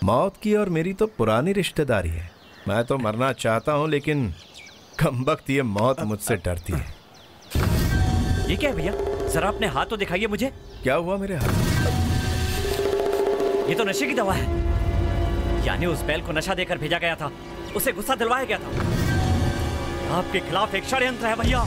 मौत की और मेरी तो पुरानी रिश्तेदारी है। मैं तो मरना चाहता हूँ लेकिन कम वक्त ये मौत मुझसे डरती है।
ये क्या भैया? जरा अपने हाथ तो दिखाइए मुझे।
क्या हुआ मेरे हाथ
ये तो नशे की दवा है। यानी उस बैल को नशा देकर भेजा गया था। उसे गुस्सा दिलवाया गया था। आपके खिलाफ एक षड्यंत्र है भैया।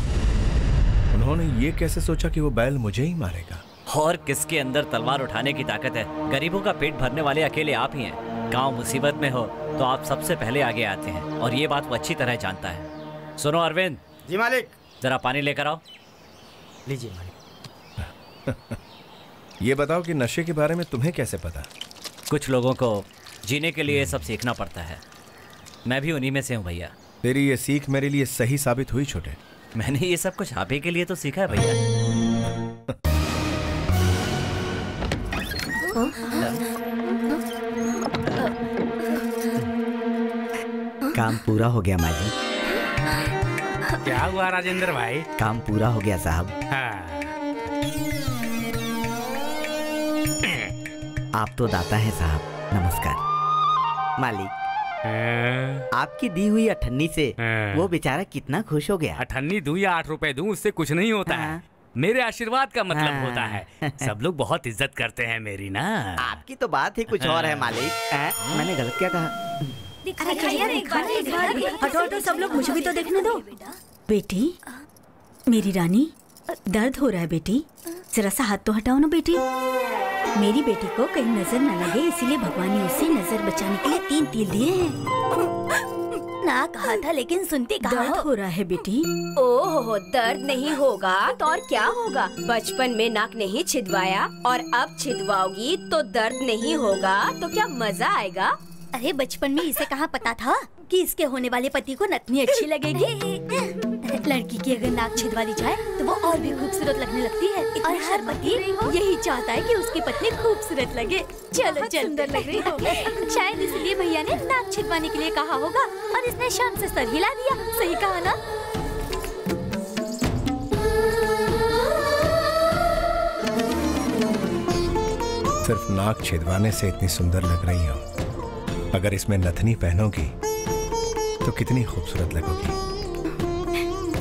उन्होंने ये कैसे सोचा कि वो बैल मुझे ही मारेगा?
और किसके अंदर तलवार उठाने की ताकत है? गरीबों का पेट भरने वाले अकेले आप ही हैं। गाँव मुसीबत में हो तो आप सबसे पहले आगे आते हैं। और ये बात वो अच्छी तरह जानता है। सुनो अरविंद।
जी मालिक।
जरा पानी लेकर आओ।
लीजिए मालिक। [LAUGHS]
ये बताओ कि नशे के बारे में तुम्हें कैसे पता?
कुछ लोगों को जीने के लिए ये सब सीखना पड़ता है। मैं भी उन्हीं में से हूँ भैया।
तेरी ये सीख मेरे लिए सही साबित हुई छोटे।
मैंने ये सब कुछ आप ही के लिए तो सीखा है भैया।
काम पूरा हो गया माजी
क्या हुआ राजेंद्र भाई?
काम पूरा हो गया साहब।
हाँ।
आप तो दाता है साहब। नमस्कार। मालिक आपकी दी हुई अठन्नी से वो बेचारा कितना खुश हो गया।
अठन्नी दूँ या आठ रुपए दूँ उससे कुछ नहीं होता है। मेरे आशीर्वाद का मतलब
हाँ।
होता है। [LAUGHS] सब लोग बहुत इज़्ज़त करते हैं मेरी ना।
आपकी तो बात ही कुछ और है मालिक। हैं? मैंने गलत क्या कहा?
हटो हटो सब लोग मुझे भी तो देखने दो। बेटी मेरी रानी दर्द हो रहा है बेटी। जरा सा हाथ तो हटाओ ना बेटी। मेरी बेटी को कहीं नज़र न लगे इसीलिए भगवान ने उसे नज़र बचाने के लिए तीन तिल दिए हैं।
ना कहा था लेकिन सुनती कहा
दर्द हो? रहा है बेटी।
ओहो दर्द नहीं होगा तो और क्या होगा? बचपन में नाक नहीं छिदवाया और अब छिदवाओगी तो दर्द नहीं होगा तो क्या मज़ा आएगा?
अरे बचपन में इसे कहाँ पता था कि इसके होने वाले पति को नतनी अच्छी लगेगी? [LAUGHS] लड़की की अगर नाक छिदवा दी जाए तो वो और भी खूबसूरत लगने लगती है। और हर पति यही चाहता है कि उसकी पत्नी खूबसूरत लगे। चलो चल। सुंदर लग रही हो। शायद इसलिए भैया ने नाक छिदवाने के लिए कहा होगा और इसने शाम से सर हिला दिया। सही कहा ना?
सिर्फ़ नाक छिदवाने से इतनी सुंदर लग रही हो। अगर इसमें नथनी पहनोगी तो कितनी खूबसूरत लगोगी।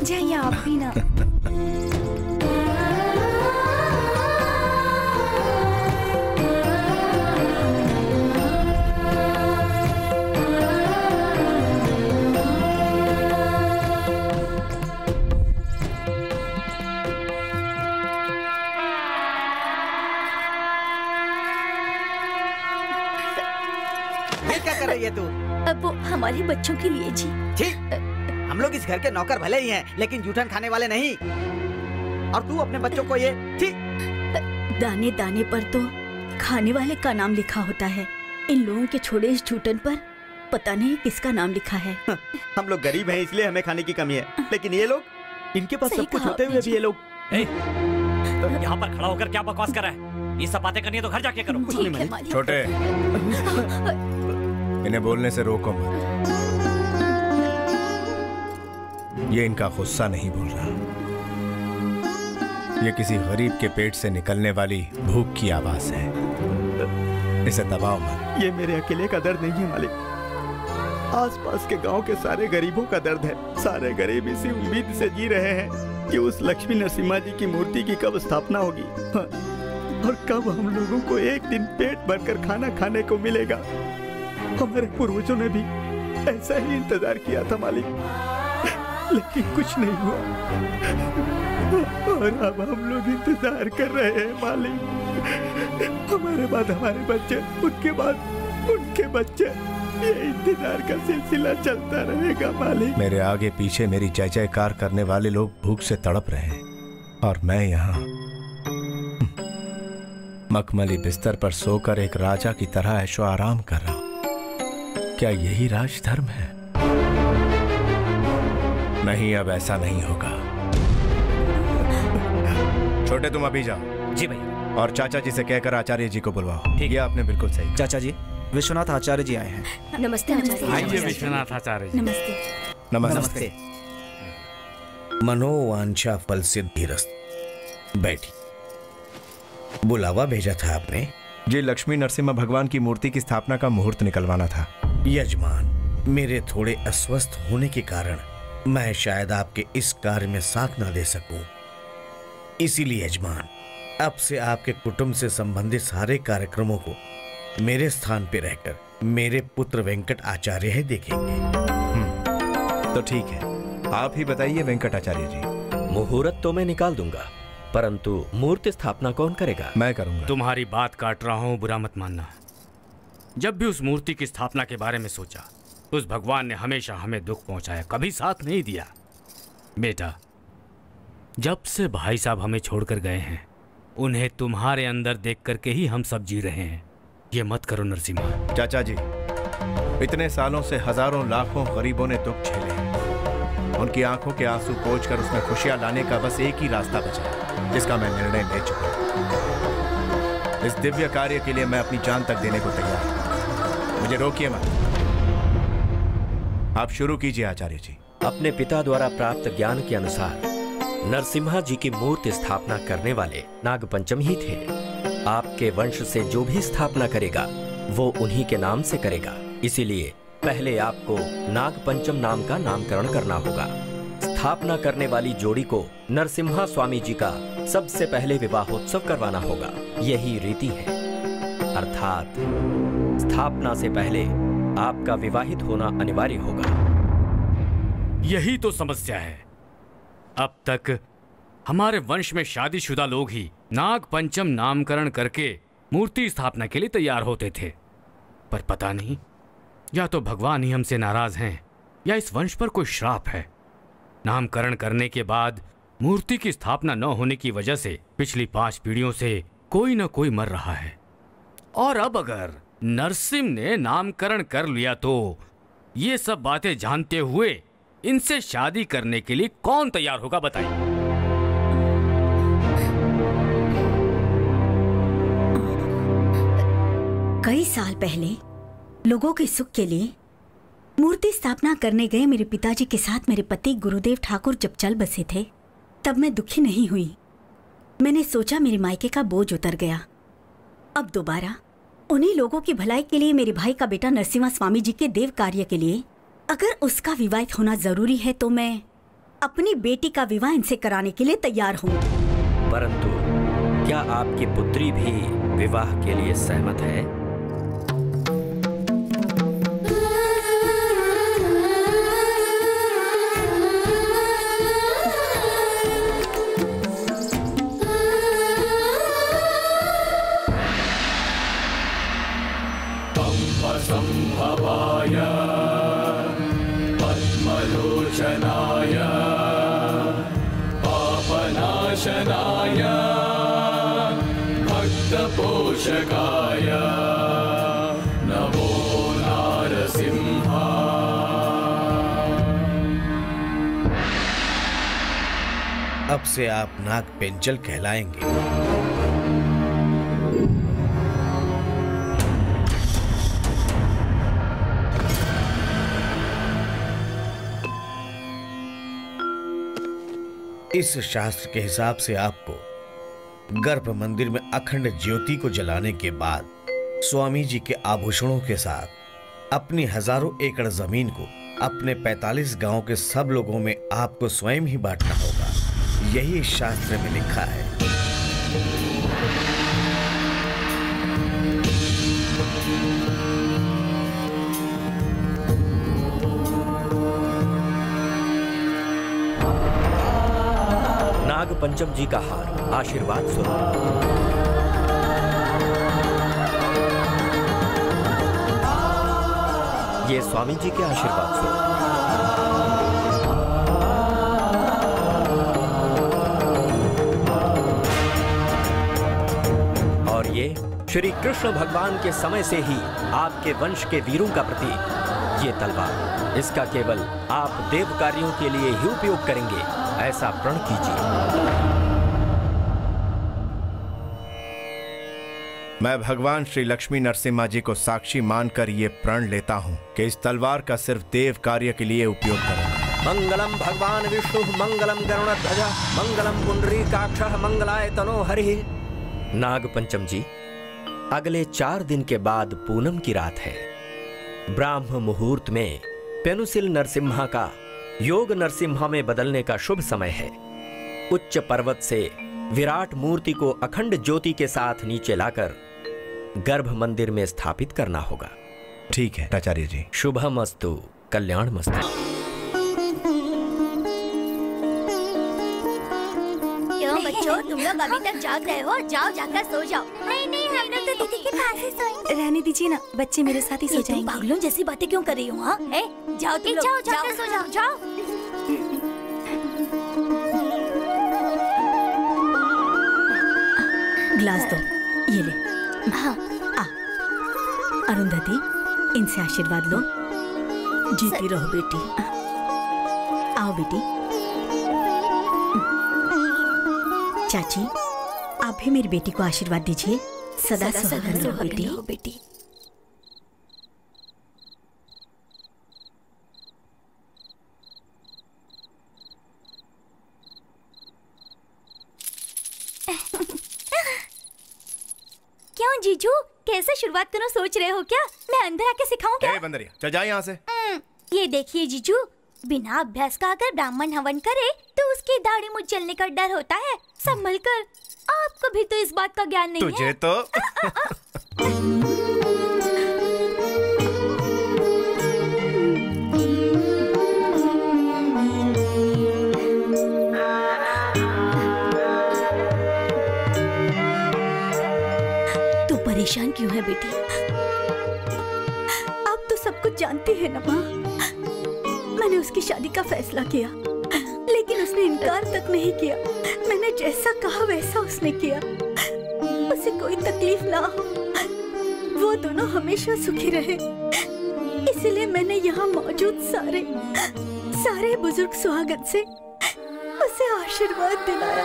जाइए आप भी ना
ये क्या कर रही है तू?
अब वो हमारे बच्चों के लिए जी।
ठीक। हम लोग इस घर के नौकर भले ही हैं लेकिन जूठन खाने वाले नहीं। और तू अपने बच्चों को ये ठीक
दाने दाने पर तो खाने वाले का नाम लिखा होता है। इन लोगों के छोड़े इस झूठन पर पता नहीं किसका नाम लिखा है।
हम लोग गरीब हैं इसलिए हमें खाने की कमी है। लेकिन ये लोग इनके पास सब कुछ होते हुए भी ये लोग
यहाँ पर खड़ा होकर क्या बकवास कर रहा है? ये सब बातें करनी है तो घर जाके करो।
छोटे। इन्हें बोलने से रोको मत। ये इनका गुस्सा नहीं बोल रहा। ये किसी गरीब के पेट से निकलने वाली भूख की आवाज़ है। इसे दबाओ मत।
ये मेरे अकेले का दर्द नहीं है मालिक। आसपास के गाँव के सारे गरीबों का दर्द है। सारे गरीब इसी उम्मीद से जी रहे हैं कि उस लक्ष्मी नरसिम्हा जी की मूर्ति की कब स्थापना होगी। हाँ, और कब हम लोगों को एक दिन पेट भरकर खाना खाने को मिलेगा। हमारे पूर्वजों ने भी ऐसा ही इंतज़ार किया था मालिक। लेकिन कुछ नहीं हुआ। और अब हम लोग इंतज़ार कर रहे हैं, मालिक। हमारे बाद हमारे बच्चे, उनके बाद उनके बच्चे। ये इंतज़ार का सिलसिला चलता रहेगा, मालिक।
मेरे आगे पीछे मेरी जय जयकार करने वाले लोग भूख से तड़प रहे हैं। और मैं यहाँ, मखमली बिस्तर पर सोकर एक राजा की तरह ऐशो आराम कर रहा हूँ। क्या यही राजधर्म है? नहीं अब ऐसा नहीं होगा। छोटे तुम अभी जाओ।
जी भैया।
और चाचा जी से कहकर आचार्य जी को बुलवाओ। ठीक है। आपने बिल्कुल सही
चाचा जी विश्वनाथ आचार्य जी आए हैं।
नमस्ते आचार्य
आइए विश्वनाथ आचार्य जी।
नमस्ते।
नमस्ते।
मनोवांछा फल सिद्धिरस्त बैठी। बुलावा भेजा था आपने?
जी लक्ष्मी नरसिम्हा भगवान की मूर्ति की स्थापना का मुहूर्त निकलवाना था।
यजमान मेरे थोड़े अस्वस्थ होने के कारण मैं शायद आपके इस कार्य में साथ ना दे सकूँ। इसीलिए यजमान अब से आपके कुटुंब से संबंधित सारे कार्यक्रमों को मेरे स्थान पर रहकर मेरे पुत्र वेंकट आचार्य ही देखेंगे।
तो ठीक है। आप ही बताइए वेंकट आचार्य जी।
मुहूर्त तो मैं निकाल दूँगा परंतु मूर्ति स्थापना कौन करेगा?
मैं करूँगा।
तुम्हारी बात काट रहा हूँ बुरा मत मानना। जब भी उस मूर्ति की स्थापना के बारे में सोचा उस भगवान ने हमेशा हमें दुख पहुँचाया, कभी साथ नहीं दिया। बेटा, जब से भाई साहब हमें छोड़कर गए हैं, उन्हें तुम्हारे अंदर देख करके ही हम सब जी रहे हैं। ये मत करो, नरसिम्हा।
चाचा जी, इतने सालों से हज़ारों लाखों गरीबों ने दुख झेले उनकी आँखों के आँसू पोंछ कर उसमें खुशियाँ लाने का बस एक ही रास्ता बचा, जिसका मैं निर्णय ले चुका इस दिव्य कार्य के लिए मैं अपनी जान तक देने को तैयार हूँ। मुझे रोकिए मत। आप शुरू कीजिए आचार्य जी।
अपने पिता द्वारा प्राप्त ज्ञान के अनुसार, नरसिम्हा जी की मूर्ति स्थापना करने वाले नागपंचम ही थे। आपके वंश से जो भी स्थापना करेगा, वो उन्हीं के नाम से करेगा। इसीलिए पहले आपको नागपंचम नाम का नामकरण करना होगा। स्थापना करने वाली जोड़ी को नरसिम्हा स्वामी जी का सबसे पहले विवाहोत्सव करवाना होगा। यही रीति है। अर्थात, स्थापना से पहले आपका विवाहित होना अनिवार्य होगा।
यही तो समस्या है। अब तक हमारे वंश में शादीशुदा लोग ही नाग पंचम नामकरण करके मूर्ति स्थापना के लिए तैयार होते थे। पर पता नहीं, या तो भगवान ही हमसे नाराज़ हैं, या इस वंश पर कोई श्राप है। नामकरण करने के बाद मूर्ति की स्थापना न होने की वजह से पिछली पाँच पीढ़ियों से कोई न कोई मर रहा है। और अब अगर नरसिम ने नामकरण कर लिया तो। ये सब बातें जानते हुए इनसे शादी करने के लिए कौन तैयार होगा बताइए
कई साल पहले लोगों के सुख के लिए मूर्ति स्थापना करने गए मेरे पिताजी के साथ मेरे पति गुरुदेव ठाकुर जब चल बसे थे, तब मैं दुखी नहीं हुई। मैंने सोचा मेरे मायके का बोझ उतर गया। अब दोबारा उन्हीं लोगों की भलाई के लिए मेरे भाई का बेटा नरसिम्हा स्वामी जी के देव कार्य के लिए। अगर उसका विवाहित होना ज़रूरी है तो मैं अपनी बेटी का विवाह इनसे कराने के लिए तैयार हूँ।
परंतु क्या आपकी पुत्री भी विवाह के लिए सहमत है?
अब से आप नाग पेंचल कहलाएँगे। इस शास्त्र के हिसाब से आपको गर्भ मंदिर में अखंड ज्योति को जलाने के बाद स्वामी जी के आभूषणों के साथ अपनी हज़ारों एकड़ ज़मीन को अपने 45 गाँव के सब लोगों में आपको स्वयं ही बांटना होगा।
यही शास्त्र में लिखा है।
नाग पंचम जी का हार, आशीर्वाद स्वरूप ये स्वामी जी के आशीर्वाद स्वरूप श्री कृष्ण भगवान के समय से ही आपके वंश के वीरों का प्रतीक। ये तलवार इसका केवल आप देव कार्यों के लिए ही उपयोग करेंगे। ऐसा प्रण कीजिए।
मैं भगवान श्री लक्ष्मी नरसिम्हा जी को साक्षी मानकर ये प्रण लेता हूँ कि इस तलवार का सिर्फ़ देव कार्य के लिए उपयोग करूँगा
मंगलम भगवान विष्णु मंगलम गरुणध्वज मंगलम पुंडरीकाक्ष मंगलाय तनो हरि नाग पंचम जी अगले चार दिन के बाद पूनम की रात है। ब्राह्म मुहूर्त में पेनुसिल नरसिम्हा का योग नरसिम्हा में बदलने का शुभ समय है। उच्च पर्वत से विराट मूर्ति को अखंड ज्योति के साथ नीचे लाकर गर्भ मंदिर में स्थापित करना होगा।
ठीक है आचार्य जी।
शुभम अस्तु कल्याण मस्तु
तुम लोग अभी तक जाग रहे हो जाओ जाकर सो जाओ। नहीं नहीं हम लोग तो दीदी के पास ही सोएँगे।
रहने दीजिए ना बच्चे मेरे साथ ही सो जाएँगे।
पागलों जैसी बातें क्यों कर रही हो हाँ? ए, जाओ तुम जाओ जाकर सो जाओ जाओ।
ग्लास दो ये ले।
हाँ।
आ अरुंधति इनसे आशीर्वाद लो। जीती रहो बेटी। आओ बेटी। चाची आप भी मेरी बेटी को आशीर्वाद दीजिए। सदा सुहागन रहो बेटी।
बेटी। क्यों जीजू? कैसे शुरुआत करो सोच रहे हो क्या? मैं अंदर आके सिखाऊं क्या?
ए बंदरिया चल जा यहाँ से।
हम्म, ये देखिए जीजू बिना अभ्यास का अगर ब्राह्मण हवन करे तो उसकी दाढ़ी मुझ जलने का डर होता है संभल कर आपको भी तो इस बात का ज्ञान नहीं
तुझे
है।
तो। [LAUGHS]
तू परेशान क्यों है बेटी? आप तो सब कुछ जानती है ना माँ। मैंने उसकी शादी का फैसला किया। लेकिन उसने इनकार तक नहीं किया। मैंने जैसा कहा, वैसा उसने किया। उसे कोई तकलीफ़ ना हो। वो दोनों हमेशा सुखी रहे। इसलिए मैंने यहाँ मौजूद सारे सारे बुज़ुर्ग स्वागत से उसे आशीर्वाद दिलाया।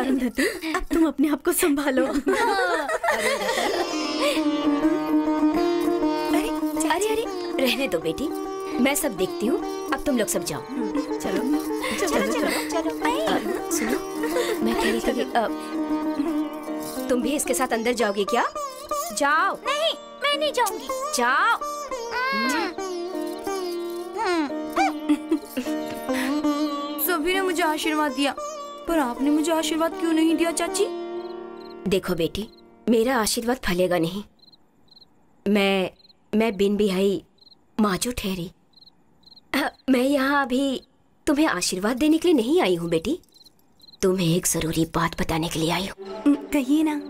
अरुंधति अब तुम अपने आप को संभालो।
अरे। रहने दो बेटी। मैं सब देखती हूँ। अब तुम लोग सब जाओ।
चलो।
चलो चलो चलो
सुनो मैं कह रही थी तुम भी इसके साथ अंदर जाओगे क्या? जाओ।
नहीं मैं नहीं जाऊँगी।
जाओ।
सभी ने मुझे आशीर्वाद दिया पर आपने मुझे आशीर्वाद क्यों नहीं दिया चाची?
देखो बेटी मेरा आशीर्वाद फलेगा नहीं। मैं मैं बिन बिहाई माजो ठहरी। मैं यहाँ अभी तुम्हें आशीर्वाद देने के लिए नहीं आई हूँ बेटी। तुम्हें एक ज़रूरी बात बताने के लिए आई हूँ।
कहिए ना।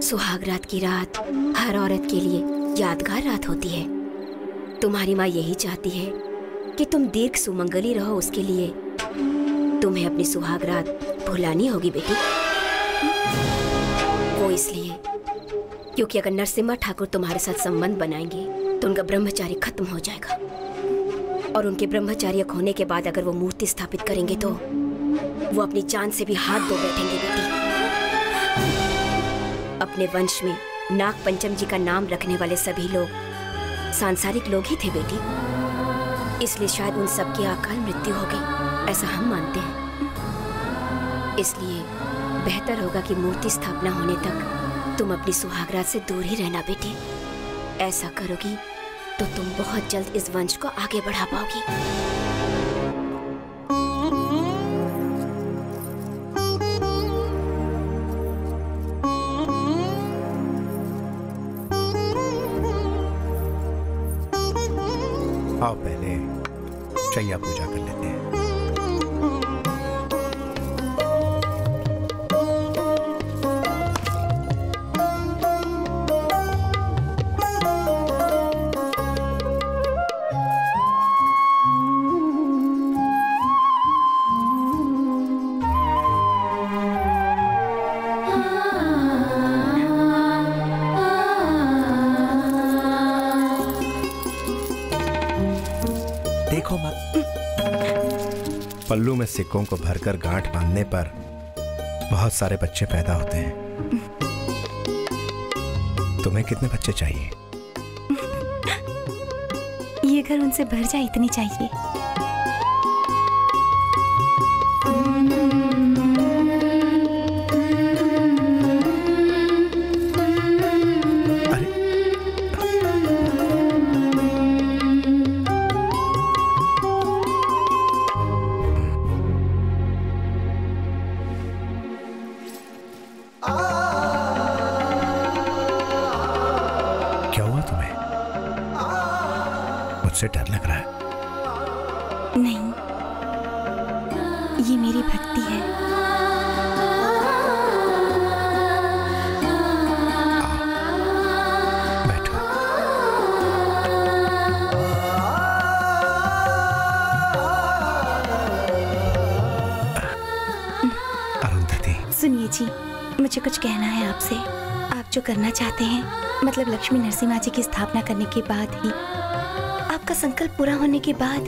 सुहाग रात की रात हर औरत के लिए यादगार रात होती है। तुम्हारी माँ यही चाहती है कि तुम दीर्घ सुमंगली रहो उसके लिए। तुम्हें अपनी सुहाग रात भुलानी होगी बेटी। वो इसलिए क्योंकि अगर नरसिम्हा ठाकुर तुम्हारे साथ संबंध बनाएँगे तो उनका ब्रह्मचार्य खत्म हो जाएगा। और उनके ब्रह्मचार्य होने के बाद अगर वो मूर्ति स्थापित करेंगे तो वो अपनी जान से भी हाथ धो बैठेंगे बेटी। अपने वंश में नाग पंचम जी का नाम रखने वाले सभी लोग सांसारिक लोग ही थे बेटी। इसलिए शायद उन सबकी अकाल मृत्यु हो गई, ऐसा हम मानते हैं। इसलिए बेहतर होगा कि मूर्ति स्थापना होने तक तुम अपनी सुहागरात से दूर ही रहना बेटी। ऐसा करोगी तो तुम बहुत जल्द इस वंश को आगे बढ़ा पाओगी।
आओ पहले चैया पूजा कर लेते देखो मत। पल्लू में सिक्कों को भरकर गांठ बांधने पर बहुत सारे बच्चे पैदा होते हैं। तुम्हें कितने बच्चे चाहिए?
ये घर उनसे भर जाए, इतनी चाहिए। करना चाहते हैं। मतलब लक्ष्मी नरसिम्हा जी की स्थापना करने के बाद ही। आपका संकल्प पूरा होने के बाद।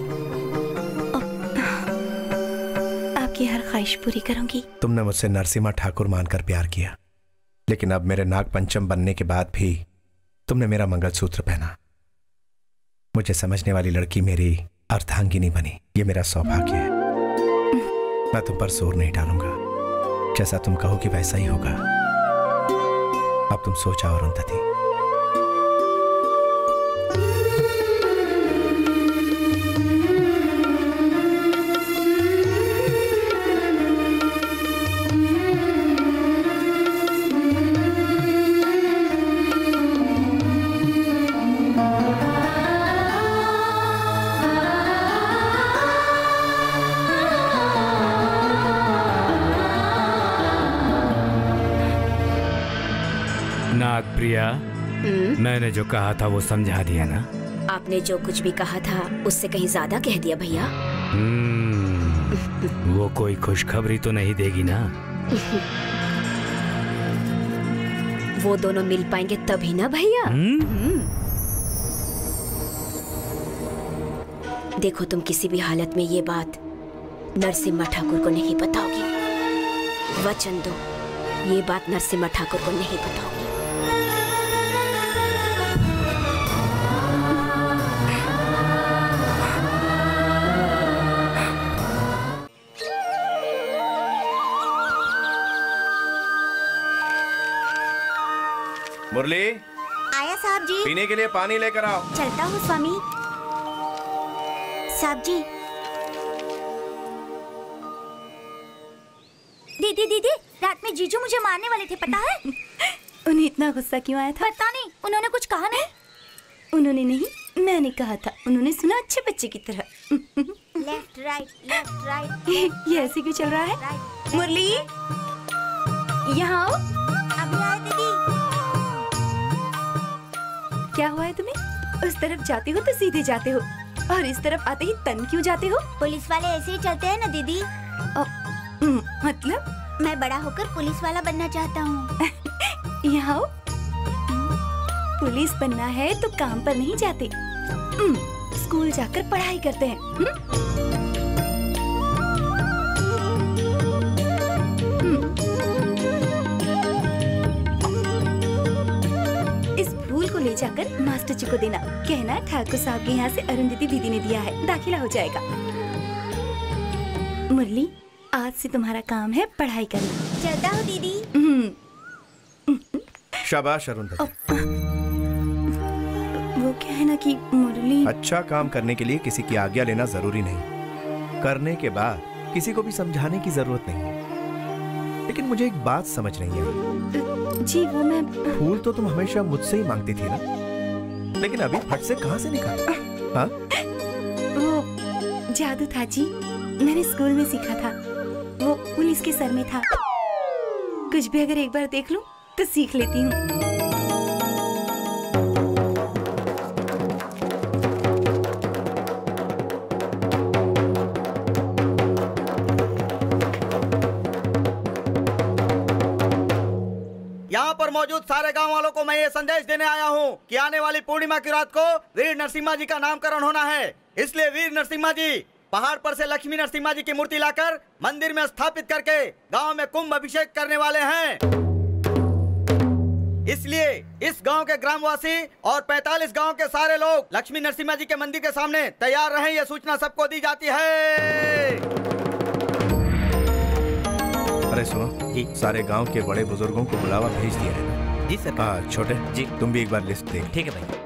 आपकी हर ख्वाहिश पूरी करूँगी।
तुमने मुझसे नरसिम्हा ठाकुर मानकर प्यार किया। लेकिन अब मेरे नाग पंचम बनने के बाद भी तुमने मेरा मंगलसूत्र पहना। मुझे समझने वाली लड़की मेरी अर्धांगिनी बनी। ये मेरा सौभाग्य है। मैं तुम पर ज़ोर नहीं डालूँगा। जैसा तुम कहोगी वैसा ही होगा। अब तुम सोचा और अरुंधति
नागप्रिया मैंने जो कहा था वो समझा दिया ना?
आपने जो कुछ भी कहा था उससे कहीं ज़्यादा कह दिया भैया।
हम्म, वो कोई खुशखबरी तो नहीं देगी ना?
वो दोनों मिल पाएँगे तभी ना भैया? हम्म। देखो तुम किसी भी हालत में ये बात नरसिम्हा ठाकुर को नहीं बताओगी। वचन दो ये बात नरसिम्हा ठाकुर को नहीं बताओगी।
मुरली
आया साहब जी।
पीने के लिए पानी लेकर आओ।
चलता हूँ स्वामी। साहब जी। दीदी दीदी रात में जीजू मुझे मारने वाले थे पता है? [LAUGHS]
उन्हें इतना गुस्सा क्यों आया था?
पता नहीं उन्होंने कुछ कहा नहीं?
उन्होंने नहीं मैंने कहा था। उन्होंने सुना अच्छे बच्चे की तरह।
लेफ़्ट राइट लेफ़्ट राइट
ये ऐसे क्यों चल रहा है? मुरली यहाँ आओ।
अभी आए दीदी।
क्या हुआ है तुम्हें? उस तरफ़ जाते हो तो सीधे जाते हो। और इस तरफ़ आते ही तन क्यों जाते हो?
पुलिस वाले ऐसे ही चलते हैं ना दीदी।
ओ, मतलब?
मैं बड़ा होकर पुलिस वाला बनना चाहता हूँ। [LAUGHS]
यहाँ पुलिस बनना है तो काम पर नहीं जाते। हम्म, स्कूल जाकर पढ़ाई करते हैं। हम्म? जाकर मास्टर जी को देना। कहना ठाकुर साहब के यहाँ से अरुंधति दीदी ने दिया है। दाखिला हो जाएगा। मुरली आज से तुम्हारा काम है पढ़ाई करना।
चलता हूँ दीदी।
हम्म,
शाबाश अरुंधति।
वो वो क्या है ना कि मुरली
अच्छा काम करने के लिए किसी की आज्ञा लेना ज़रूरी नहीं। करने के बाद किसी को भी समझाने की ज़रूरत नहीं है। लेकिन मुझे एक बात समझ नहीं आई।
जी वो मैं
फूल तो तुम हमेशा मुझसे ही मांगती थी ना? लेकिन अभी फट से कहाँ से निकाला? हाँ?
वो जादू था जी। मैंने स्कूल में सीखा था। वो पुलिस के सर में था। कुछ भी अगर एक बार देख लूँ तो सीख लेती हूँ।
मौजूद सारे गाँव वालों को मैं ये संदेश देने आया हूँ कि आने वाली पूर्णिमा की रात को वीर नरसिम्हा जी का नामकरण होना है। इसलिए वीर नरसिम्हा जी, पहाड़ पर से लक्ष्मी नरसिम्हा जी की मूर्ति लाकर मंदिर में स्थापित करके गाँव में कुंभ अभिषेक करने वाले हैं। इसलिए इस गाँव के ग्रामवासी और 45 गाँव के सारे लोग लक्ष्मी नरसिम्हा जी के मंदिर के सामने तैयार रहें, ये सूचना सबको दी जाती है।
अरे सुनो जी सारे गाँव के बड़े बुज़ुर्गों को बुलावा भेज दिया है।
जी सर।
हाँ छोटे? जी। तुम भी एक बार लिस्ट देख।
ठीक है भाई।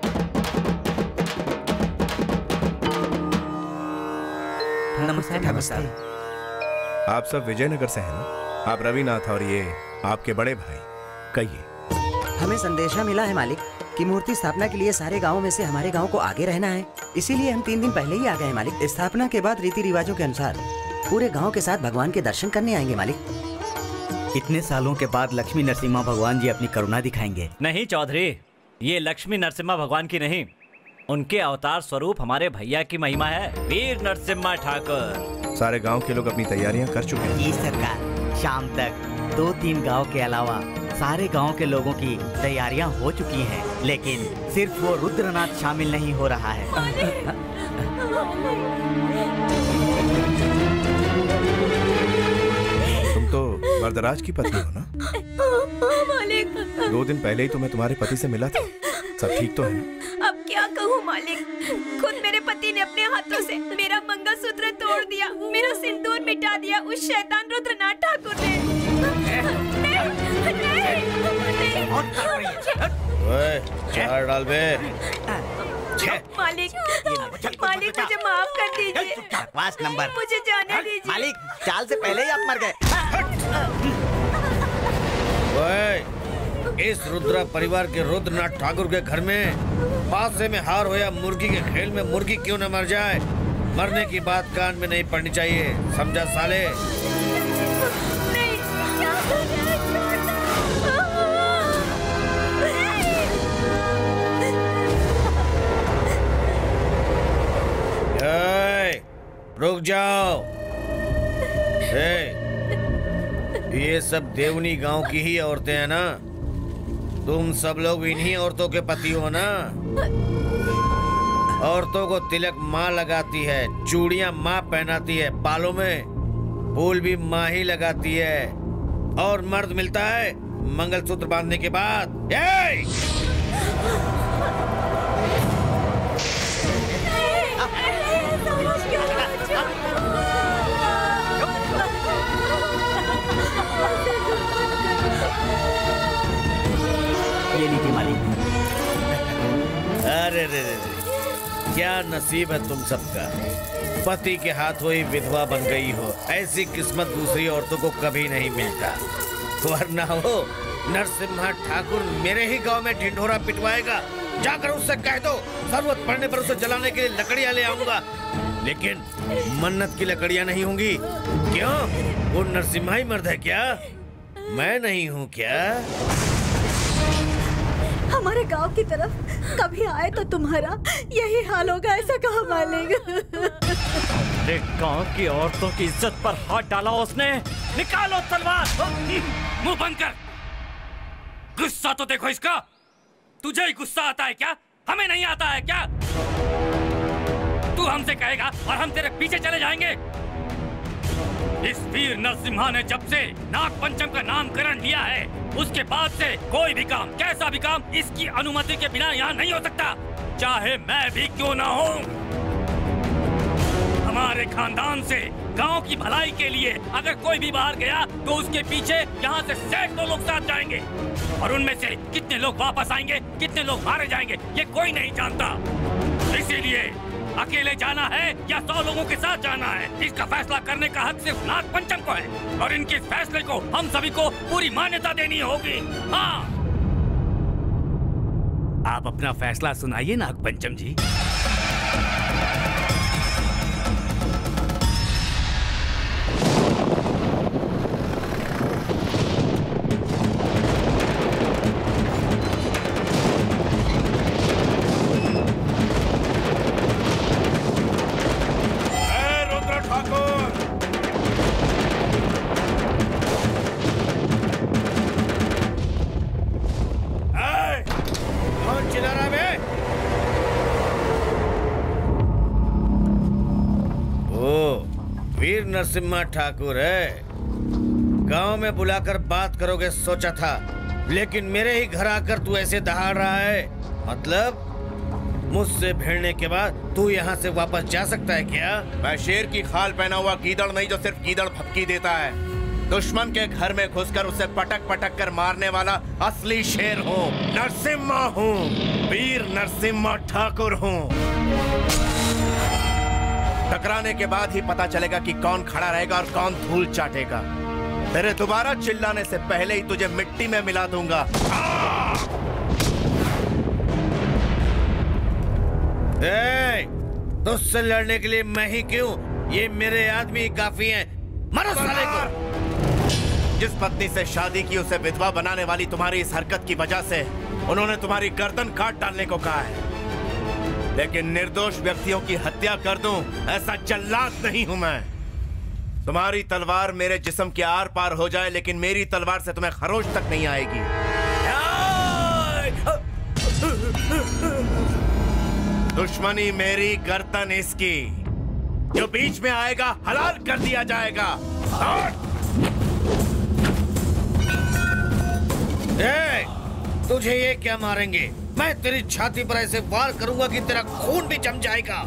नमस्ते
नमस्ते। आप सब विजयनगर से हैं ना? आप रविनाथ और ये आपके बड़े भाई। कहिए।
हमें संदेशा मिला है मालिक कि मूर्ति स्थापना के लिए सारे गाँवों में से हमारे गाँव को आगे रहना है। इसीलिए हम तीन दिन पहले ही आ गए हैं मालिक। स्थापना के बाद रीति रिवाजों के अनुसार पूरे गाँव के साथ भगवान के दर्शन करने आएँगे मालिक।
इतने सालों के बाद लक्ष्मी नरसिम्हा भगवान जी अपनी करुणा दिखाएँगे।
नहीं चौधरी ये लक्ष्मी नरसिम्हा भगवान की नहीं। उनके अवतार स्वरूप हमारे भैया की महिमा है। वीर नरसिम्हा ठाकुर।
सारे गाँव के लोग अपनी तैयारियाँ कर चुके हैं।
जी सरकार। शाम तक दो तीन गाँव के अलावा सारे गाँव के लोगों की तैयारियाँ हो चुकी हैं लेकिन सिर्फ़ वो रुद्रनाथ शामिल नहीं हो रहा है। [LAUGHS]
वरदराज की पत्नी हो ना?
मालिक।
दो दिन पहले ही तो मैं तुम्हारे पति से मिला था। सब ठीक तो है? ना?
अब क्या कहूँ मालिक? खुद मेरे पति ने अपने हाथों से मेरा मंगलसूत्र तोड़ दिया मेरा सिंदूर मिटा दिया उस शैतान रुद्रनाथ ठाकुर ने। नहीं, नहीं,
ओए, चार डाल बे।
मालिक मालिक मुझे माफ़ कर दीजिए।
बकवास नंबर।
मुझे जाने दीजिए।
मालिक चाल से पहले ही आप मर गए।
इस रुद्रा परिवार के रुद्रनाथ ठाकुर के घर में पासे में हार होया मुर्गी के खेल में मुर्गी क्यों न मर जाए? मरने की बात कान में नहीं पड़नी चाहिए समझा साले? ए, रुक जाओ। ए, ये सब देवनी गाँव की ही औरतें हैं ना? तुम सब लोग इन्हीं औरतों के पति हो ना? औरतों को तिलक माँ लगाती है चूड़िया माँ पहनाती है बालों में फूल भी माँ ही लगाती है। और मर्द मिलता है मंगलसूत्र बांधने के बाद। ए!
ये लीजिए मालिक।
अरे रे रे क्या नसीब है तुम सबका? पति के हाथ हुई विधवा बन गई हो। ऐसी किस्मत दूसरी औरतों को कभी नहीं मिलता। वरना हो नरसिम्हा ठाकुर मेरे ही गाँव में ढिंढोरा पिटवाएगा। जाकर उससे कह दो, ज़रूरत पड़ने पर उसे जलाने के लिए लकड़ियाँ ले आऊँगा। लेकिन मन्नत की लकड़ियाँ नहीं होंगी। क्यों? वो नरसिम्हा ही मर्द है क्या? मैं नहीं हूँ क्या?
हमारे गाँव की तरफ़ कभी आए तो तुम्हारा यही हाल होगा, ऐसा कहा मालिक
अरे गाँव की औरतों की इज़्ज़त पर हाथ डाला उसने निकालो तलवार।
मुँह बंद कर। गुस्सा तो देखो इसका। तुझे ही गुस्सा आता है क्या? हमें नहीं आता है क्या? तू हमसे कहेगा और हम तेरे पीछे चले जाएँगे। इस वीर नरसिम्हा ने जब से नाग पंचम का नामकरण लिया है, उसके बाद से कोई भी काम, कैसा भी काम, इसकी अनुमति के बिना यहाँ नहीं हो सकता। चाहे मैं भी क्यों ना हूँ हमारे खानदान से, गाँव की भलाई के लिए अगर कोई भी बाहर गया तो उसके पीछे यहाँ से सैकड़ों लोग साथ जाएँगे। और उनमें से कितने लोग वापस आएँगे, कितने लोग मारे जाएँगे, ये कोई नहीं जानता। इसीलिए अकेले जाना है या सौ लोगों के साथ जाना है? इसका फैसला करने का हक सिर्फ़ नाग पंचम को है। और इनके फैसले को हम सभी को पूरी मान्यता देनी होगी। हाँ। आप अपना फैसला सुनाइए नाग पंचम जी।
नरसिम्हा ठाकुर है। गाँव में बुलाकर बात करोगे सोचा था, लेकिन मेरे ही घर आकर तू ऐसे दहाड़ रहा है। मतलब? मुझसे भिड़ने के बाद तू यहाँ से वापस जा सकता है क्या?
मैं शेर की खाल पहना हुआ गीदड़ नहीं जो सिर्फ़ गीदड़ फपकी देता है। दुश्मन के घर में घुसकर उसे पटक पटक कर मारने वाला असली शेर हूँ। नरसिम्हा हूँ। वीर नरसिम्हा ठाकुर हूँ। टकराने के बाद ही पता चलेगा कि कौन खड़ा रहेगा और कौन धूल चाटेगा। तेरे दोबारा चिल्लाने से पहले ही तुझे मिट्टी में मिला दूँगा।
ए, तुझसे लड़ने के लिए मैं ही क्यों? ये मेरे आदमी काफ़ी हैं। मारो साले को।
जिस पत्नी से शादी की उसे विधवा बनाने वाली तुम्हारी इस हरकत की वजह से उन्होंने तुम्हारी गर्दन काट डालने को कहा है। लेकिन निर्दोष व्यक्तियों की हत्या कर दूँ ऐसा जल्लाद नहीं हूँ मैं। तुम्हारी तलवार मेरे जिस्म के आर पार हो जाए लेकिन मेरी तलवार से तुम्हें खरोश तक नहीं आएगी। दुश्मनी मेरी गर्दन इसकी जो बीच में आएगा हलाल कर दिया जाएगा।
ए, तुझे ये क्या मारेंगे? मैं तेरी छाती पर ऐसे वार करूँगा कि तेरा खून भी जम जाएगा।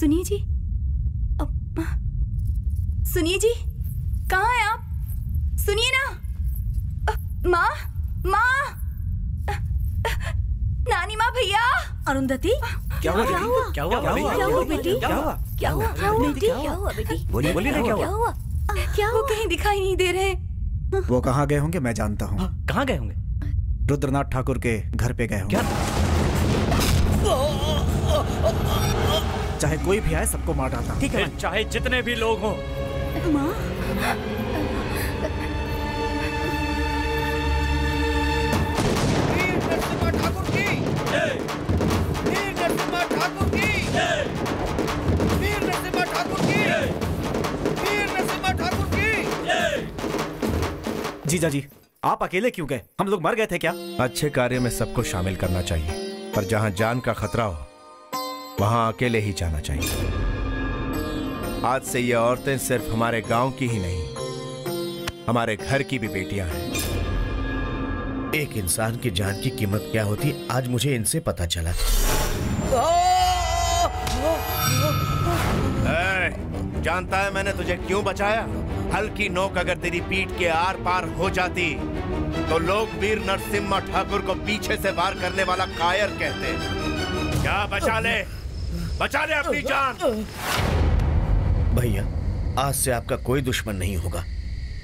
सुनिए जी। सुनिए जी कहाँ हैं आप सुनिए ना अ, माँ माँ अ, अ, नानी माँ भैया अरुंधति?
क्या हुआ?
क्या हुआ?
क्या हुआ?
क्या हुआ?
क्या हुआ?
बेटी?
क्या हुआ?
क्या हुआ?
क्या हुआ?
बेटी?
क्या हुआ
बेटी?
बोलिए, बोलिए ना, क्या हुआ?
हुआ? क्या वो कहीं दिखाई नहीं दे रहे।
वो कहाँ गए होंगे? मैं जानता हूँ।
कहाँ गए होंगे?
रुद्रनाथ ठाकुर के घर पे गए होंगे। चाहे कोई भी आए सबको मार डालता
ठीक है चाहे जितने भी लोग हों।
माँ?
जीजा जी आप अकेले क्यों गए? हम लोग मर गए थे क्या?
अच्छे कार्य में सबको शामिल करना चाहिए पर जहाँ जान का खतरा हो वहाँ अकेले ही जाना चाहिए। आज से ये औरतें सिर्फ़ हमारे गाँव की ही नहीं हमारे घर की भी बेटियाँ हैं।
एक इंसान की जान की कीमत क्या होती आज मुझे इनसे पता चला।
जानता है मैंने तुझे क्यों बचाया? हल्की नोक अगर तेरी पीठ के आर पार हो जाती तो लोग वीर नरसिम्हा ठाकुर को पीछे से वार करने वाला कायर कहते क्या बचा ले? बचा ले अपनी जान।
भैया आज से आपका कोई दुश्मन नहीं होगा।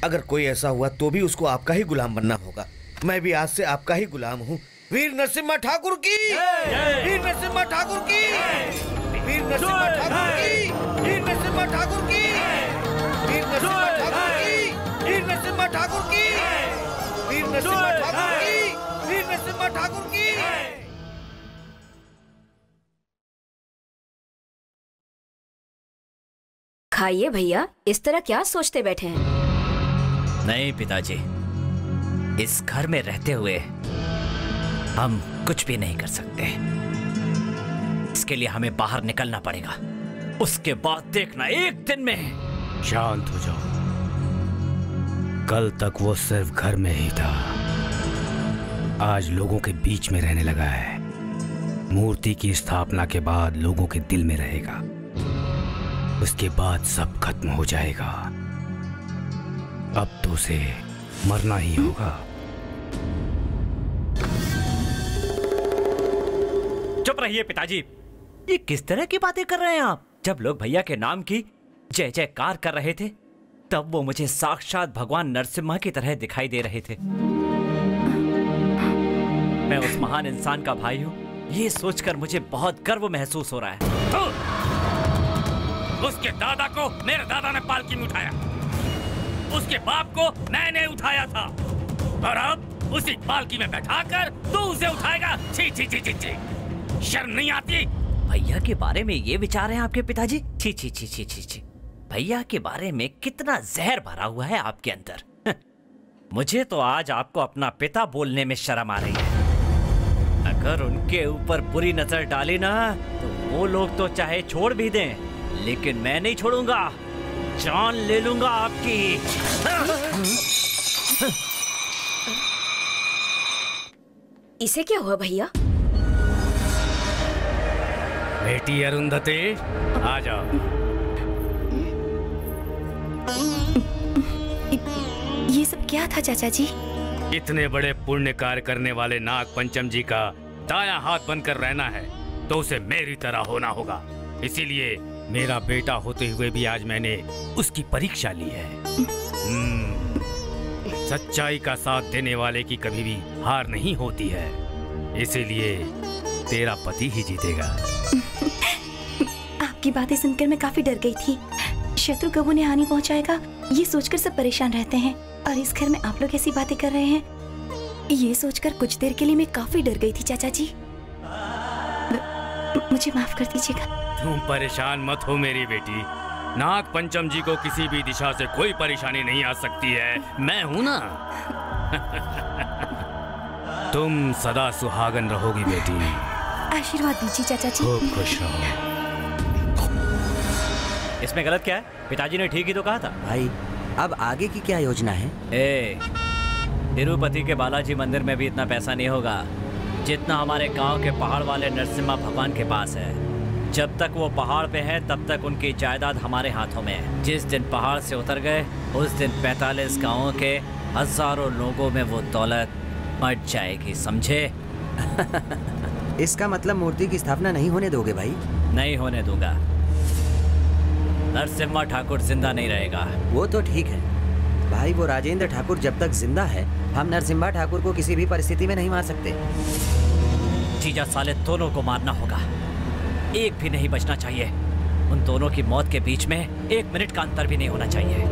अगर कोई ऐसा हुआ तो भी उसको आपका ही गुलाम बनना होगा। मैं भी आज से आपका ही गुलाम हूँ। वीर नरसिम्हा ठाकुर की! वीर नरसिम्हा ठाकुर की! वीर नरसिम्हा ठाकुर की। वीर नरसिम्हा ठाकुर की। वीर नरसिम्हा ठाकुर की। वीर नरसिम्हा ठाकुर की। वीर नरसिम्हा ठाकुर की। वीर नरसिम्हा ठाकुर की।
खाइए भैया इस तरह क्या सोचते बैठे हैं?
नहीं पिताजी इस घर में रहते हुए हम कुछ भी नहीं कर सकते। इसके लिए हमें बाहर निकलना पड़ेगा। उसके बाद देखना एक दिन में।
शांत हो जाओ। कल तक वो सिर्फ़ घर में ही था। आज लोगों के बीच में रहने लगा है। मूर्ति की स्थापना के बाद लोगों के दिल में रहेगा। उसके बाद सब खत्म हो जाएगा। अब तो उसे मरना ही होगा।
चुप रहिए पिताजी। ये किस तरह की बातें कर रहे हैं आप? जब लोग भैया के नाम की जय जयकार कर रहे थे, तब वो मुझे साक्षात भगवान नरसिम्हा की तरह दिखाई दे रहे थे। मैं उस महान इंसान का भाई हूँ। ये सोचकर मुझे बहुत गर्व महसूस हो रहा है।
उसके दादा को मेरे दादा ने पालकी में उठाया। उसके बाप को मैंने उठाया था। और अब उसी पालकी में बैठाकर तू उसे उठाएगा। छी छी छी छी छी। शर्म नहीं आती?
भैया के बारे में ये विचार है आपके पिताजी? छी छी छी छी छी छी। भैया के बारे में कितना जहर भरा हुआ है आपके अंदर? मुझे तो आज आपको अपना पिता बोलने में शर्म आ रही है। अगर उनके ऊपर बुरी नज़र डाली ना तो वो लोग तो चाहे छोड़ भी दें, लेकिन मैं नहीं छोड़ूँगा। जान ले लूँगा आपकी।
इसे क्या हुआ भैया?
बेटी अरुंधति आ जाओ।
ये सब क्या था चाचा जी
इतने बड़े पुण्य कार्य करने वाले नाग पंचम जी का दाया हाथ बनकर रहना है तो उसे मेरी तरह होना होगा। इसीलिए मेरा बेटा होते हुए भी आज मैंने उसकी परीक्षा ली है। हम्म, सच्चाई का साथ देने वाले की कभी भी हार नहीं होती है। इसीलिए तेरा पति ही जीतेगा।
आपकी बातें सुनकर मैं काफ़ी डर गई थी। शत्रु कब उन्हें हानि पहुंचाएगा ये सोचकर सब परेशान रहते हैं। और इस घर में आप लोग ऐसी बातें कर रहे हैं? ये सोचकर कुछ देर के लिए मैं काफ़ी डर गई थी चाचा जी। मुझे माफ़ कर दीजिएगा।
तुम परेशान मत हो मेरी बेटी। नाग पंचम जी को किसी भी दिशा से कोई परेशानी नहीं आ सकती है। मैं हूँ ना। [LAUGHS] तुम सदा सुहागन रहोगी बेटी।
आशीर्वाद दीजिए चाचा जी।
खूब खुश रहो।
इसमें गलत क्या है? पिताजी ने ठीक ही तो कहा था।
भाई अब आगे की क्या योजना है?
ए तिरुपति के बालाजी मंदिर में भी इतना पैसा नहीं होगा जितना हमारे गाँव के पहाड़ वाले नरसिम्हा भगवान के पास है। जब तक वो पहाड़ पे है तब तक उनकी जायदाद हमारे हाथों में है। जिस दिन पहाड़ से उतर गए उस दिन 45 गाँवों के हज़ारों लोगों में वो दौलत मट जाएगी समझे? [LAUGHS]
इसका मतलब मूर्ति की स्थापना नहीं होने दोगे भाई?
नहीं होने दूँगा। नरसिम्हा ठाकुर ज़िंदा नहीं रहेगा।
वो तो ठीक है। भाई वो राजेंद्र ठाकुर जब तक ज़िंदा है हम नरसिम्हा ठाकुर को किसी भी परिस्थिति में नहीं मार सकते।
जीजा साले दोनों को मारना होगा। एक भी नहीं बचना चाहिए। उन दोनों की मौत के बीच में एक मिनट का अंतर भी नहीं होना चाहिए।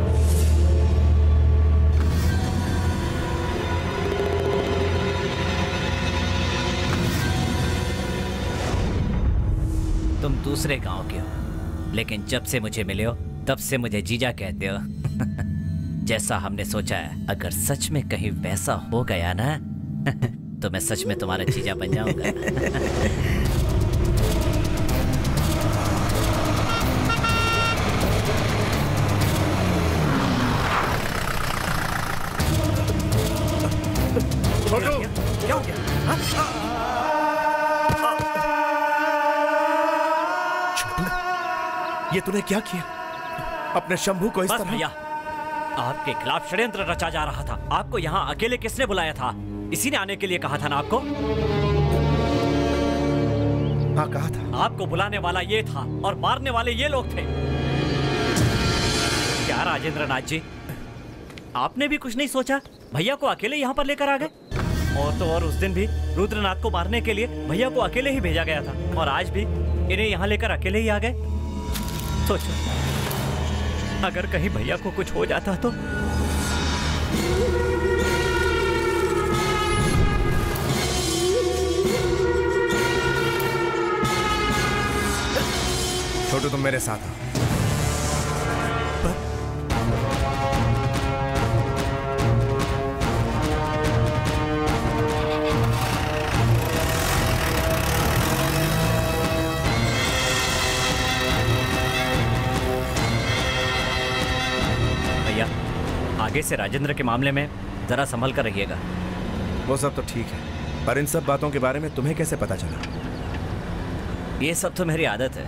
तुम दूसरे गाँव के हो। लेकिन जब से मुझे मिले हो, तब से मुझे जीजा कहते हो। [LAUGHS] जैसा हमने सोचा है, अगर सच में कहीं वैसा हो गया ना [LAUGHS] तो मैं सच में तुम्हारा जीजा बन जाऊँगा। [LAUGHS]
ये तूने क्या किया? अपने शंभू को इस
बस
तरह
भैया आपके खिलाफ षड्यंत्र रचा जा रहा था। आपको यहाँ अकेले किसने बुलाया था? इसी ने आने के लिए कहा था ना आपको?
हाँ कहा था।
आपको बुलाने वाला ये था और मारने वाले ये लोग थे। क्या राजेंद्र नाथ जी आपने भी कुछ नहीं सोचा? भैया को अकेले यहाँ पर लेकर आ गए? और तो और उस दिन भी रुद्रनाथ को मारने के लिए भैया को अकेले ही भेजा गया था। और आज भी इन्हें यहाँ लेकर अकेले ही आ गए? सोचो। अगर कहीं भैया को कुछ हो जाता तो?
छोटू तुम मेरे साथ आओ।
आगे से राजेंद्र के मामले में जरा संभल कर रहिएगा।
वो सब तो ठीक है पर इन सब बातों के बारे में तुम्हें कैसे पता चला?
ये सब तो मेरी आदत है।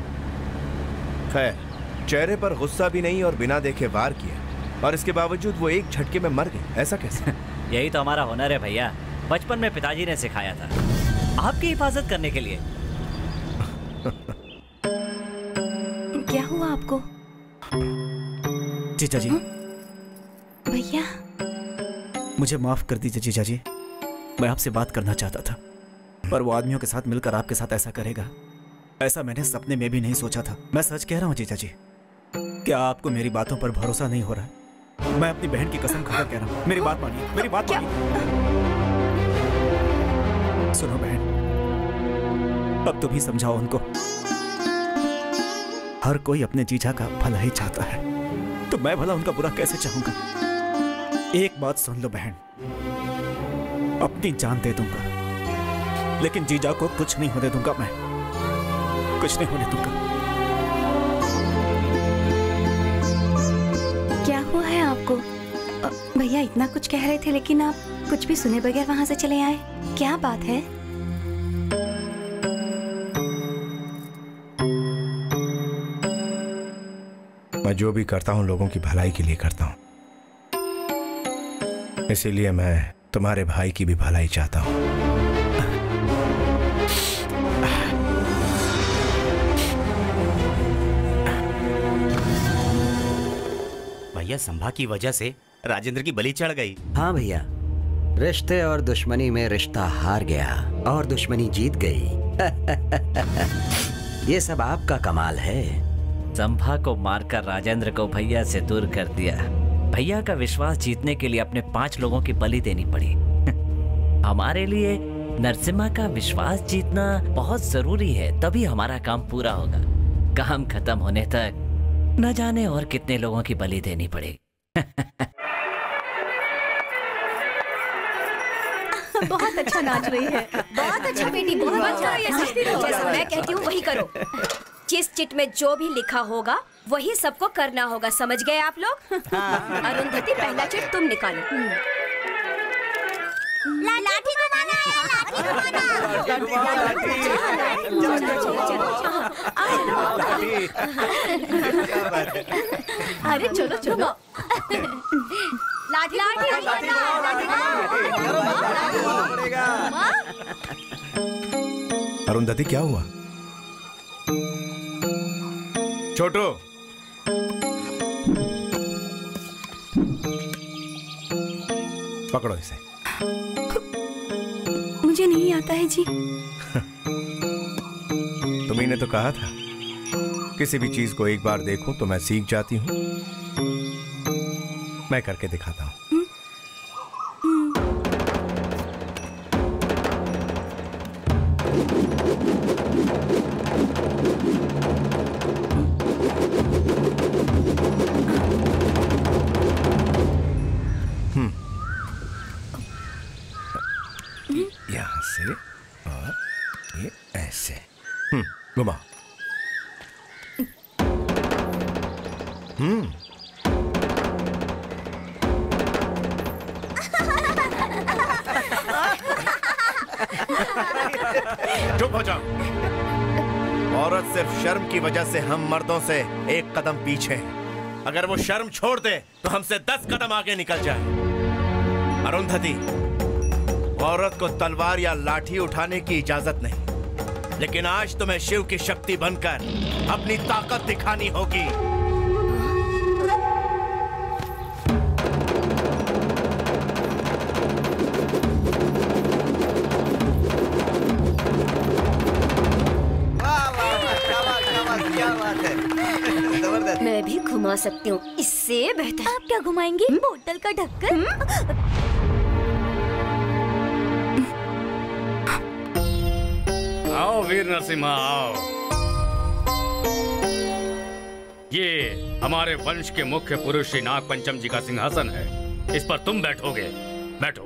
खैर चेहरे पर गुस्सा भी नहीं और बिना देखे वार किया और इसके बावजूद वो एक झटके में मर गई ऐसा कैसे? [LAUGHS]
यही तो हमारा हुनर है भैया बचपन में पिताजी ने सिखाया था। आपकी हिफाजत करने के लिए।
क्या हुआ आपको?
जीजा जी
भैया
मुझे माफ़ कर दीजिए जीजा जी मैं आपसे बात करना चाहता था पर वो आदमियों के साथ मिलकर आपके साथ ऐसा करेगा। ऐसा मैंने सपने में भी नहीं सोचा था। मैं सच कह रहा हूँ जीजा जी क्या आपको मेरी बातों पर भरोसा नहीं हो रहा? है मैं अपनी बहन की कसम खाकर कह रहा हूँ। मेरी बात मानिए मेरी बात मानिए। सुनो बहन अब तुम ही समझाओ उनको। हर कोई अपने जीजा का भला ही चाहता है। तो मैं भला उनका बुरा कैसे चाहूँगा? एक बात सुन लो बहन। अपनी जान दे दूँगा। लेकिन जीजा को कुछ नहीं होने दूँगा मैं। कुछ नहीं होने दूँगा।
क्या हुआ है आपको? भैया इतना कुछ कह रहे थे लेकिन आप कुछ भी सुने बगैर वहाँ से चले आए। क्या बात है?
मैं जो भी करता हूँ लोगों की भलाई के लिए करता हूँ। इसीलिए मैं तुम्हारे भाई की भी भलाई चाहता हूँ।
भैया संभा की वजह से राजेंद्र की बलि चढ़ गई।
हाँ भैया रिश्ते और दुश्मनी में रिश्ता हार गया और दुश्मनी जीत गई। [LAUGHS] ये सब आपका कमाल है।
संभा को मारकर राजेंद्र को भैया से दूर कर दिया। भैया का विश्वास जीतने के लिए अपने पाँच लोगों की बलि देनी पड़ी। [LAUGHS] हमारे लिए नरसिम्हा का विश्वास जीतना बहुत ज़रूरी है तभी हमारा काम पूरा होगा। काम खत्म होने तक न जाने और कितने लोगों की बलि देनी पड़ेगी [LAUGHS]
बहुत अच्छा नाच रही है।
बहुत अच्छा बेटी बहुत अच्छा। है। जैसा मैं कहती हूँ वही करो। जिस चिट में जो भी लिखा होगा वही सबको करना होगा समझ गए आप लोग? अरुंधति पहला चिट तुम निकालो।
लाठी घुमाना है लाठी
अरे चलो चलो।
लाठी लाठी
अरुंधति क्या हुआ? छोटू पकड़ो इसे।
मुझे नहीं आता है जी। [LAUGHS]
तुम्ही ने तो कहा था। किसी भी चीज़ को एक बार देखूँ तो मैं सीख जाती हूँ। मैं करके दिखाता हूँ। हम्म। घुमा हम्म चुप हो जाओ। औरत सिर्फ़ शर्म की वजह से हम मर्दों से एक कदम पीछे हैं। अगर वो शर्म छोड़ दे तो हमसे दस कदम आगे निकल जाए। अरुंधति, औरत को तलवार या लाठी उठाने की इजाज़त नहीं। लेकिन आज तुम्हें शिव की शक्ति बनकर अपनी ताकत दिखानी होगी।
मैं भी घुमा सकती हूँ। इससे बेहतर।
आप क्या घुमाएँगे? बोतल का ढक्कन?
आओ वीर नरसिम्हा, आओ। ये हमारे वंश के मुख्य पुरुष श्री नाग पंचम जी का सिंहासन है। इस पर तुम बैठोगे। बैठो।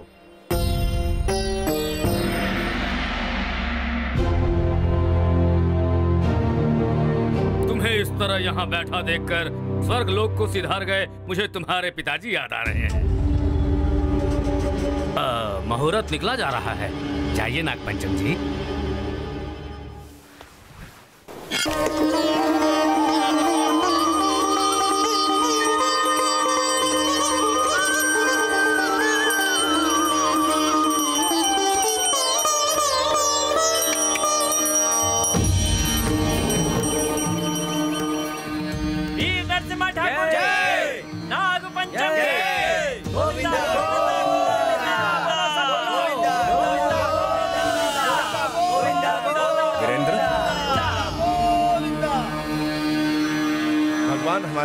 तुम्हें इस तरह यहाँ बैठा देखकर स्वर्ग लोक को सिधार गए, मुझे तुम्हारे पिताजी याद आ रहे हैं। मुहूर्त निकला जा रहा है। जाइए नागपंचम जी।
Thank you.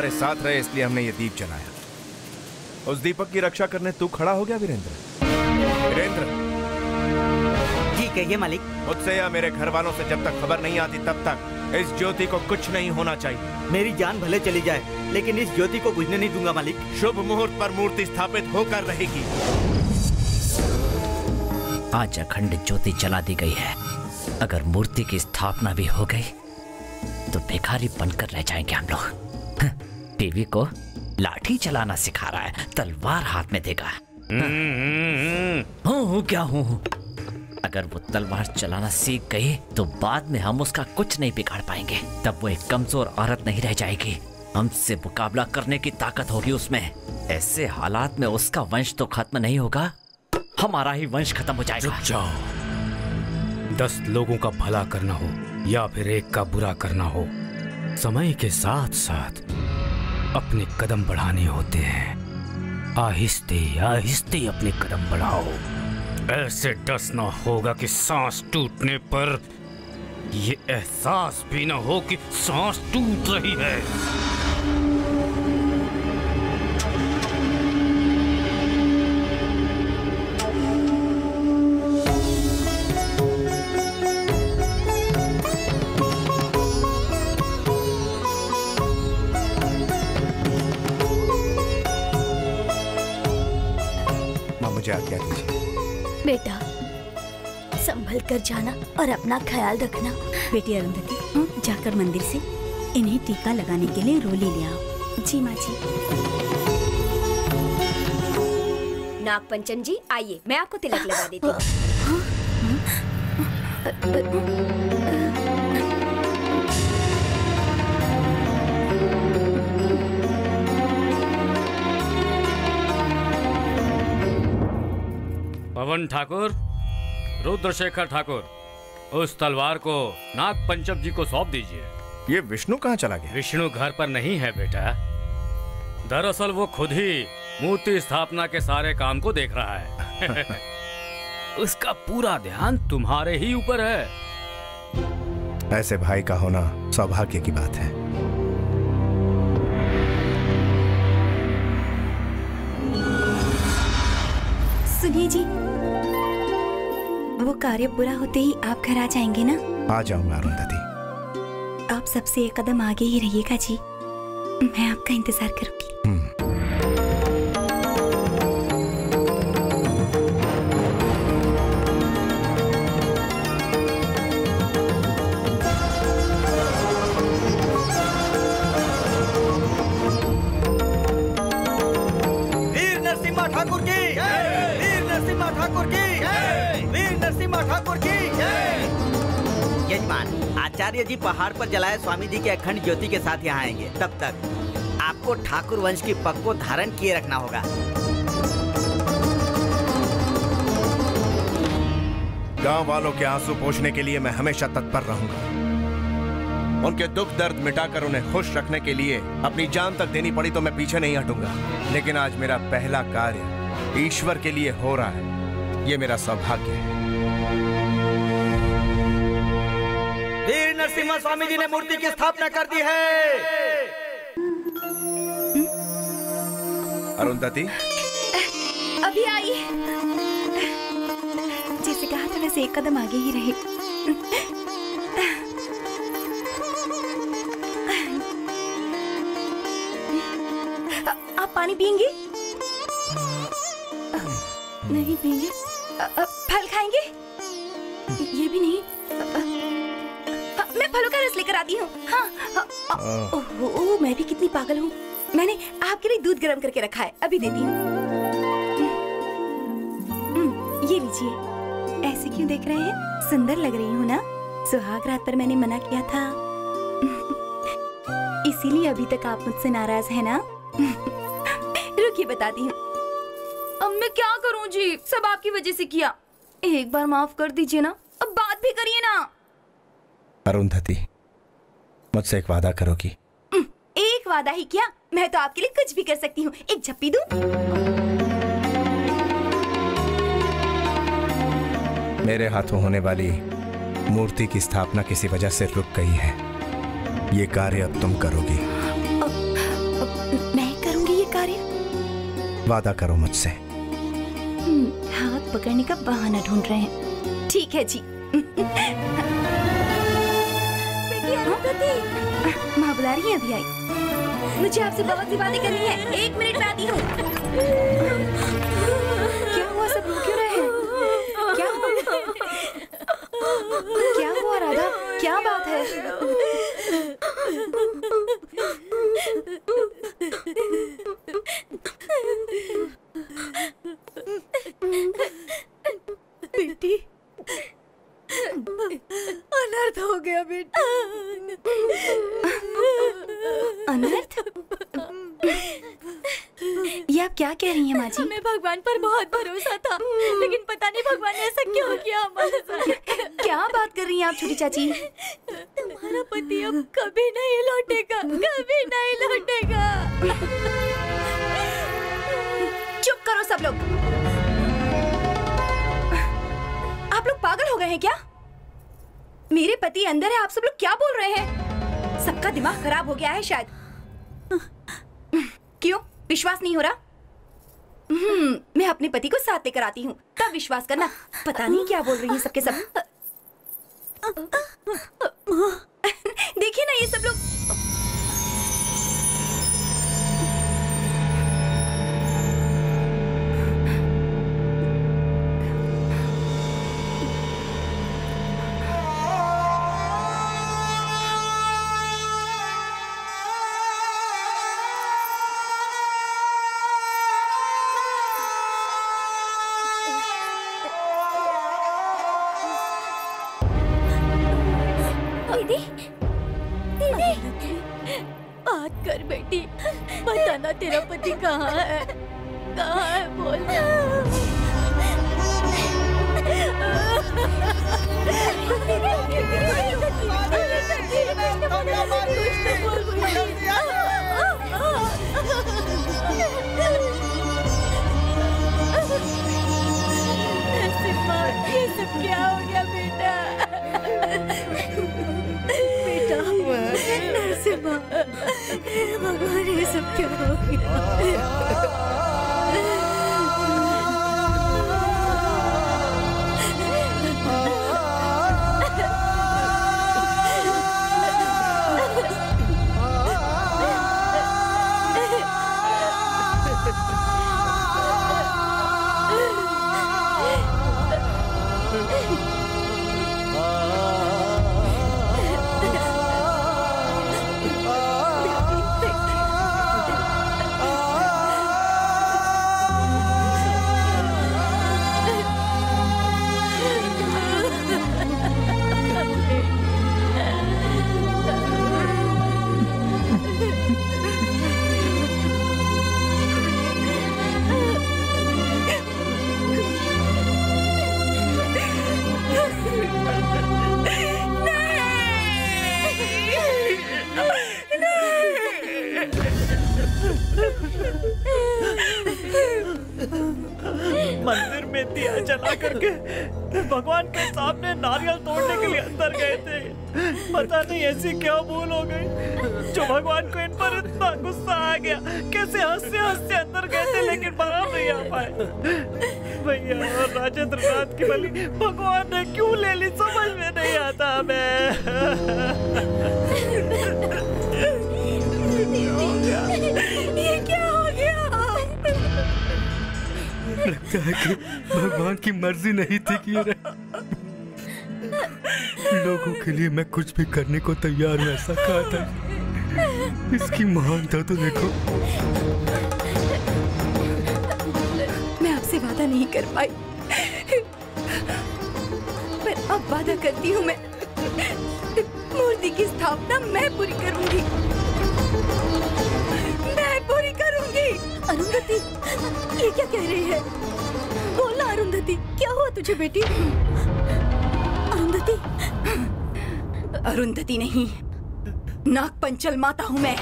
हमारे साथ रहे इसलिए हमने ये दीप जलाया। उस दीपक की रक्षा करने तू खड़ा हो गया वीरेंद्र? वीरेंद्र?
जी कहिए मालिक।
मुझसे या मेरे घर वालों से जब तक खबर नहीं आती तब तक इस ज्योति को कुछ नहीं होना चाहिए।
मेरी जान भले चली जाए लेकिन इस ज्योति को बुझने नहीं दूँगा मालिक।
शुभ मुहूर्त पर मूर्ति स्थापित होकर रहेगी।
आज अखंड ज्योति जला दी गई है। अगर मूर्ति की स्थापना भी हो गई तो भिखारी बनकर रह जाएँगे हम लोग। टीवी को लाठी चलाना सिखा रहा है, तलवार हाथ में देगा। हूँ हूँ, क्या हूँ। अगर वो तलवार चलाना सीख गई तो बाद में हम उसका कुछ नहीं बिगाड़ पाएँगे। तब वो एक कमज़ोर औरत नहीं रह जाएगी। हमसे मुकाबला करने की ताकत होगी उसमें। ऐसे हालात में उसका वंश तो खत्म नहीं होगा। हमारा ही वंश खत्म हो जाएगा।
रुक जाओ। दस लोगों का भला करना हो, या फिर एक का बुरा करना हो। समय के साथ साथ अपने कदम बढ़ाने होते हैं। आहिस्ते आहिस्ते अपने कदम बढ़ाओ। ऐसे डसना होगा कि सांस टूटने पर। ये एहसास भी ना हो कि सांस टूट रही है।
बेटा संभल कर जाना और अपना ख्याल रखना।
बेटी अरुंधति जाकर मंदिर से इन्हें टीका लगाने के लिए रोली ले आओ।
जी माँ जी।
नागपंचम जी आइए मैं आपको तिलक लगा देती हूँ।
पवन ठाकुर रुद्रशेखर ठाकुर उस तलवार को नाग पंचम जी को सौंप दीजिए।
ये विष्णु कहाँ चला गया?
विष्णु घर पर नहीं है बेटा। दरअसल वो खुद ही मूर्ति स्थापना के सारे काम को देख रहा है। [LAUGHS] उसका पूरा ध्यान तुम्हारे ही ऊपर है।
ऐसे भाई का होना सौभाग्य की बात है।
सुनिए जी। वो कार्य पूरा होते ही आप घर आ जाएँगे ना?
आ जाऊँगा अरुंधति
आप सबसे एक कदम आगे ही रहिएगा जी। मैं आपका इंतज़ार करूँगी।
आचार्य जी पहाड़ पर जलाए स्वामी जी के अखंड ज्योति के साथ यहाँ आएँगे। तब तक आपको ठाकुर वंश की पग को धारण किए रखना होगा।
गाँव वालों के आँसू पोछने के लिए मैं हमेशा तत्पर रहूँगा। उनके दुख दर्द मिटाकर उन्हें खुश रखने के लिए अपनी जान तक देनी पड़ी तो मैं पीछे नहीं हटूँगा। लेकिन आज मेरा पहला कार्य ईश्वर के लिए हो रहा है। ये मेरा सौभाग्य है।
नरसिम्हा स्वामी जी ने मूर्ति की स्थापना कर दी है।
अरुंधति
अभी आई जैसे कहा था वैसे एक कदम आगे ही रहे। आ- आप पानी पियेंगे? नहीं पियेंगे। फल खाएँगे? ये भी नहीं। फलों का रस लेकर आती हूँ। हाँ हाँ, ओहो मैं भी कितनी पागल हूँ। मैंने आपके लिए दूध गर्म करके रखा है अभी देती हूँ। ये लीजिए। ऐसे क्यों देख रहे हैं? सुंदर लग रही हूँ ना? सुहाग रात पर मैंने मना किया था। [LAUGHS] इसीलिए अभी तक आप मुझसे नाराज़ है ना? [LAUGHS] रुकिए बताती हूँ।
अब मैं क्या करूँ जी? सब आपकी वजह से किया। एक बार माफ़ कर दीजिए ना। अब बात भी करिए ना।
अरुंधति मुझसे एक वादा करोगी।
एक वादा ही क्या। मैं तो आपके लिए कुछ भी कर सकती हूँ। एक झप्पी दूँ?
मेरे हाथों होने वाली मूर्ति की स्थापना किसी वजह से रुक गई है। ये कार्य अब तुम करोगी।
मैं करूँगी ये कार्य?
वादा करो मुझसे।
हाथ पकड़ने का बहाना ढूंढ रहे हैं। ठीक है जी। माँ बुला रही है अभी आई। मुझे आपसे बहुत सी बातें करनी है। एक मिनट में आती हूँ। क्या हुआ, सब रो क्यों रहे हैं? क्या क्या हुआ, राधा? क्या बात है?
बेटी। अनर्थ हो गया बेटा।
अनर्थ? ये आप क्या कह रही हैं माँ जी?
हमें भगवान पर बहुत भरोसा था लेकिन पता नहीं भगवान ने ऐसा क्यों किया हमारे साथ।
क्या बात कर रही हैं आप छोटी चाची?
तुम्हारा पति अब कभी नहीं लौटेगा कभी नहीं लौटेगा।
चुप करो सब लोग। आप लोग पागल हो गए हैं क्या? मेरे पति अंदर है आप सब लोग क्या बोल रहे हैं? सबका दिमाग खराब हो गया है शायद। क्यों? विश्वास नहीं हो रहा? हम्म, मैं अपने पति को साथ लेकर आती हूँ। तब विश्वास करना। पता नहीं क्या बोल रही है सबके सब। देखिए ना ये सब लोग।
ऐसी क्या भूल हो गई? जो भगवान को इन पर इतना गुस्सा आ गया कैसे हँसते हँसते अंदर गए थे लेकिन बाहर नहीं आ पाए? भैया और राजेंद्र नाथ की बलि भगवान ने क्यों ले ली समझ में नहीं आता मैं
ये क्या हो गया?
लगता है कि भगवान की मर्ज़ी नहीं थी कि। लोगों के लिए मैं कुछ भी करने को तैयार हूँ, ऐसा कहा था। इसकी महानता तो देखो।
मैं आपसे वादा नहीं कर पाई। पर अब वादा करती हूँ मैं। मूर्ति की स्थापना मैं पूरी करूँगी। मैं पूरी करूँगी।
अरुंधति, ये क्या कह रही है? बोलना अरुंधति, क्या हुआ तुझे बेटी? अरुंधति।
अरुंधति नहीं। नाग पंचल माता हूँ मैं।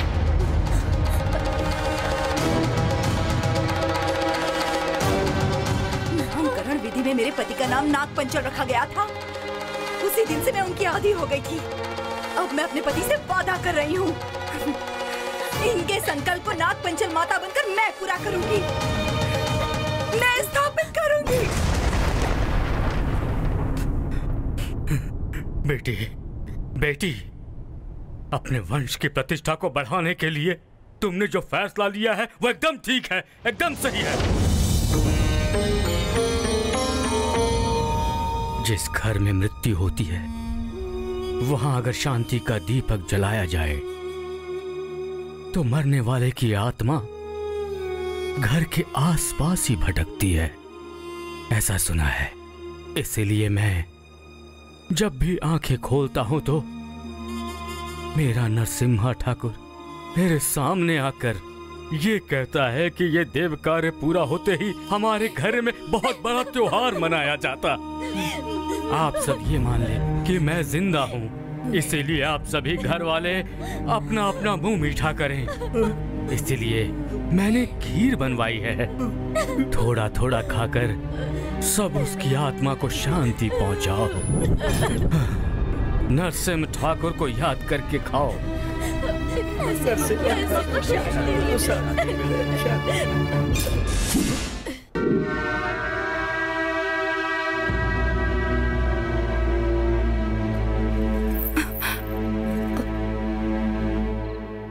नामकरण विधि में मेरे पति का नाम नाग पंचल रखा गया था। उसी दिन से मैं उनकी आदि हो गई थी। अब मैं अपने पति से वादा कर रही हूँ। इनके संकल्प को नाग पंचल माता बनकर मैं पूरा करूँगी। मैं स्थापित करूँगी।
बेटी बेटी, अपने वंश की प्रतिष्ठा को बढ़ाने के लिए तुमने जो फैसला लिया है, वो एकदम ठीक है, एकदम सही है। जिस घर में मृत्यु होती है, वहाँ अगर शांति का दीपक जलाया जाए तो मरने वाले की आत्मा घर के आसपास ही भटकती है। ऐसा सुना है, इसीलिए मैं जब भी आँखें खोलता हूँ तो मेरा नरसिम्हा ठाकुर मेरे सामने आकर ये कहता है कि ये देव कार्य पूरा होते ही हमारे घर में बहुत बड़ा त्योहार मनाया जाता। आप सब ये मान लें कि मैं ज़िंदा हूँ। इसीलिए आप सभी घर वाले अपना अपना मुँह मीठा करें। इसीलिए मैंने खीर बनवाई है। थोड़ा थोड़ा खाकर सब उसकी आत्मा को शांति पहुंचाओ। नरसिंह ठाकुर को याद करके खाओ।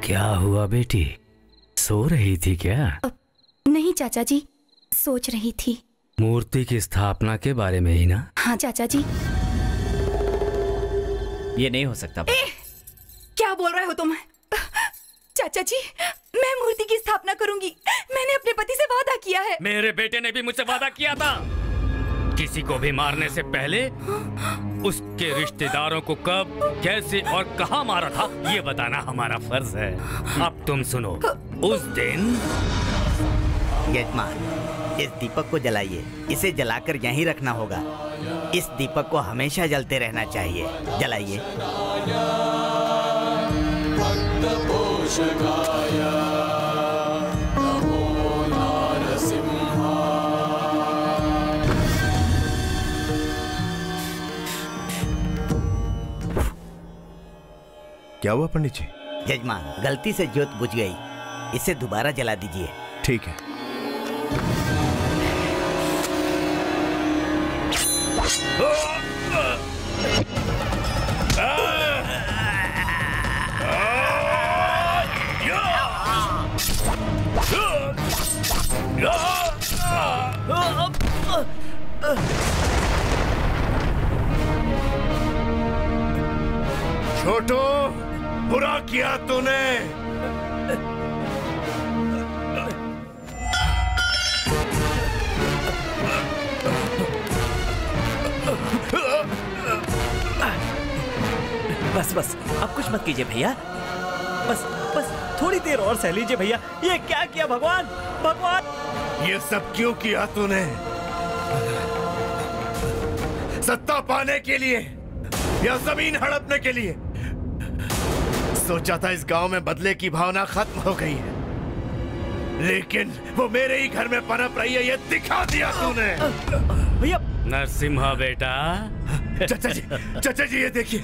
क्या हुआ बेटी? सो रही थी क्या?
नहीं चाचा जी सोच रही थी।
मूर्ति की स्थापना के बारे में ही ना?
हाँ चाचा जी
ये नहीं हो सकता ए,
क्या बोल रहे हो तुम? चाचा जी मैं मूर्ति की स्थापना करूँगी। मैंने अपने पति से वादा किया है।
मेरे बेटे ने भी मुझसे वादा किया था। किसी को भी मारने से पहले उसके रिश्तेदारों को कब कैसे और कहा मारा था ये बताना हमारा फ़र्ज़ है। अब तुम सुनो उस दिन
यजमान इस दीपक को जलाइए। इसे जलाकर यहीं रखना होगा। इस दीपक को हमेशा जलते रहना चाहिए। जलाइए।
पोषकाय
क्या हुआ पंडित जी?
यजमान गलती से ज्योत बुझ गई। इसे दोबारा जला दीजिए।
ठीक है।
छोटू बुरा किया तूने।
बस बस अब कुछ मत कीजिए भैया। बस बस थोड़ी देर और सह लीजिए भैया। ये क्या किया भगवान? भगवान
ये सब क्यों किया तूने? सत्ता पाने के लिए या ज़मीन हड़पने के लिए? सोचा था इस गाँव में बदले की भावना खत्म हो गई है। लेकिन वो मेरे ही घर में पनप रही है ये दिखा दिया तूने।
भैया।
नरसिम्हा बेटा।
चाचा जी चाचा जी ये देखिए।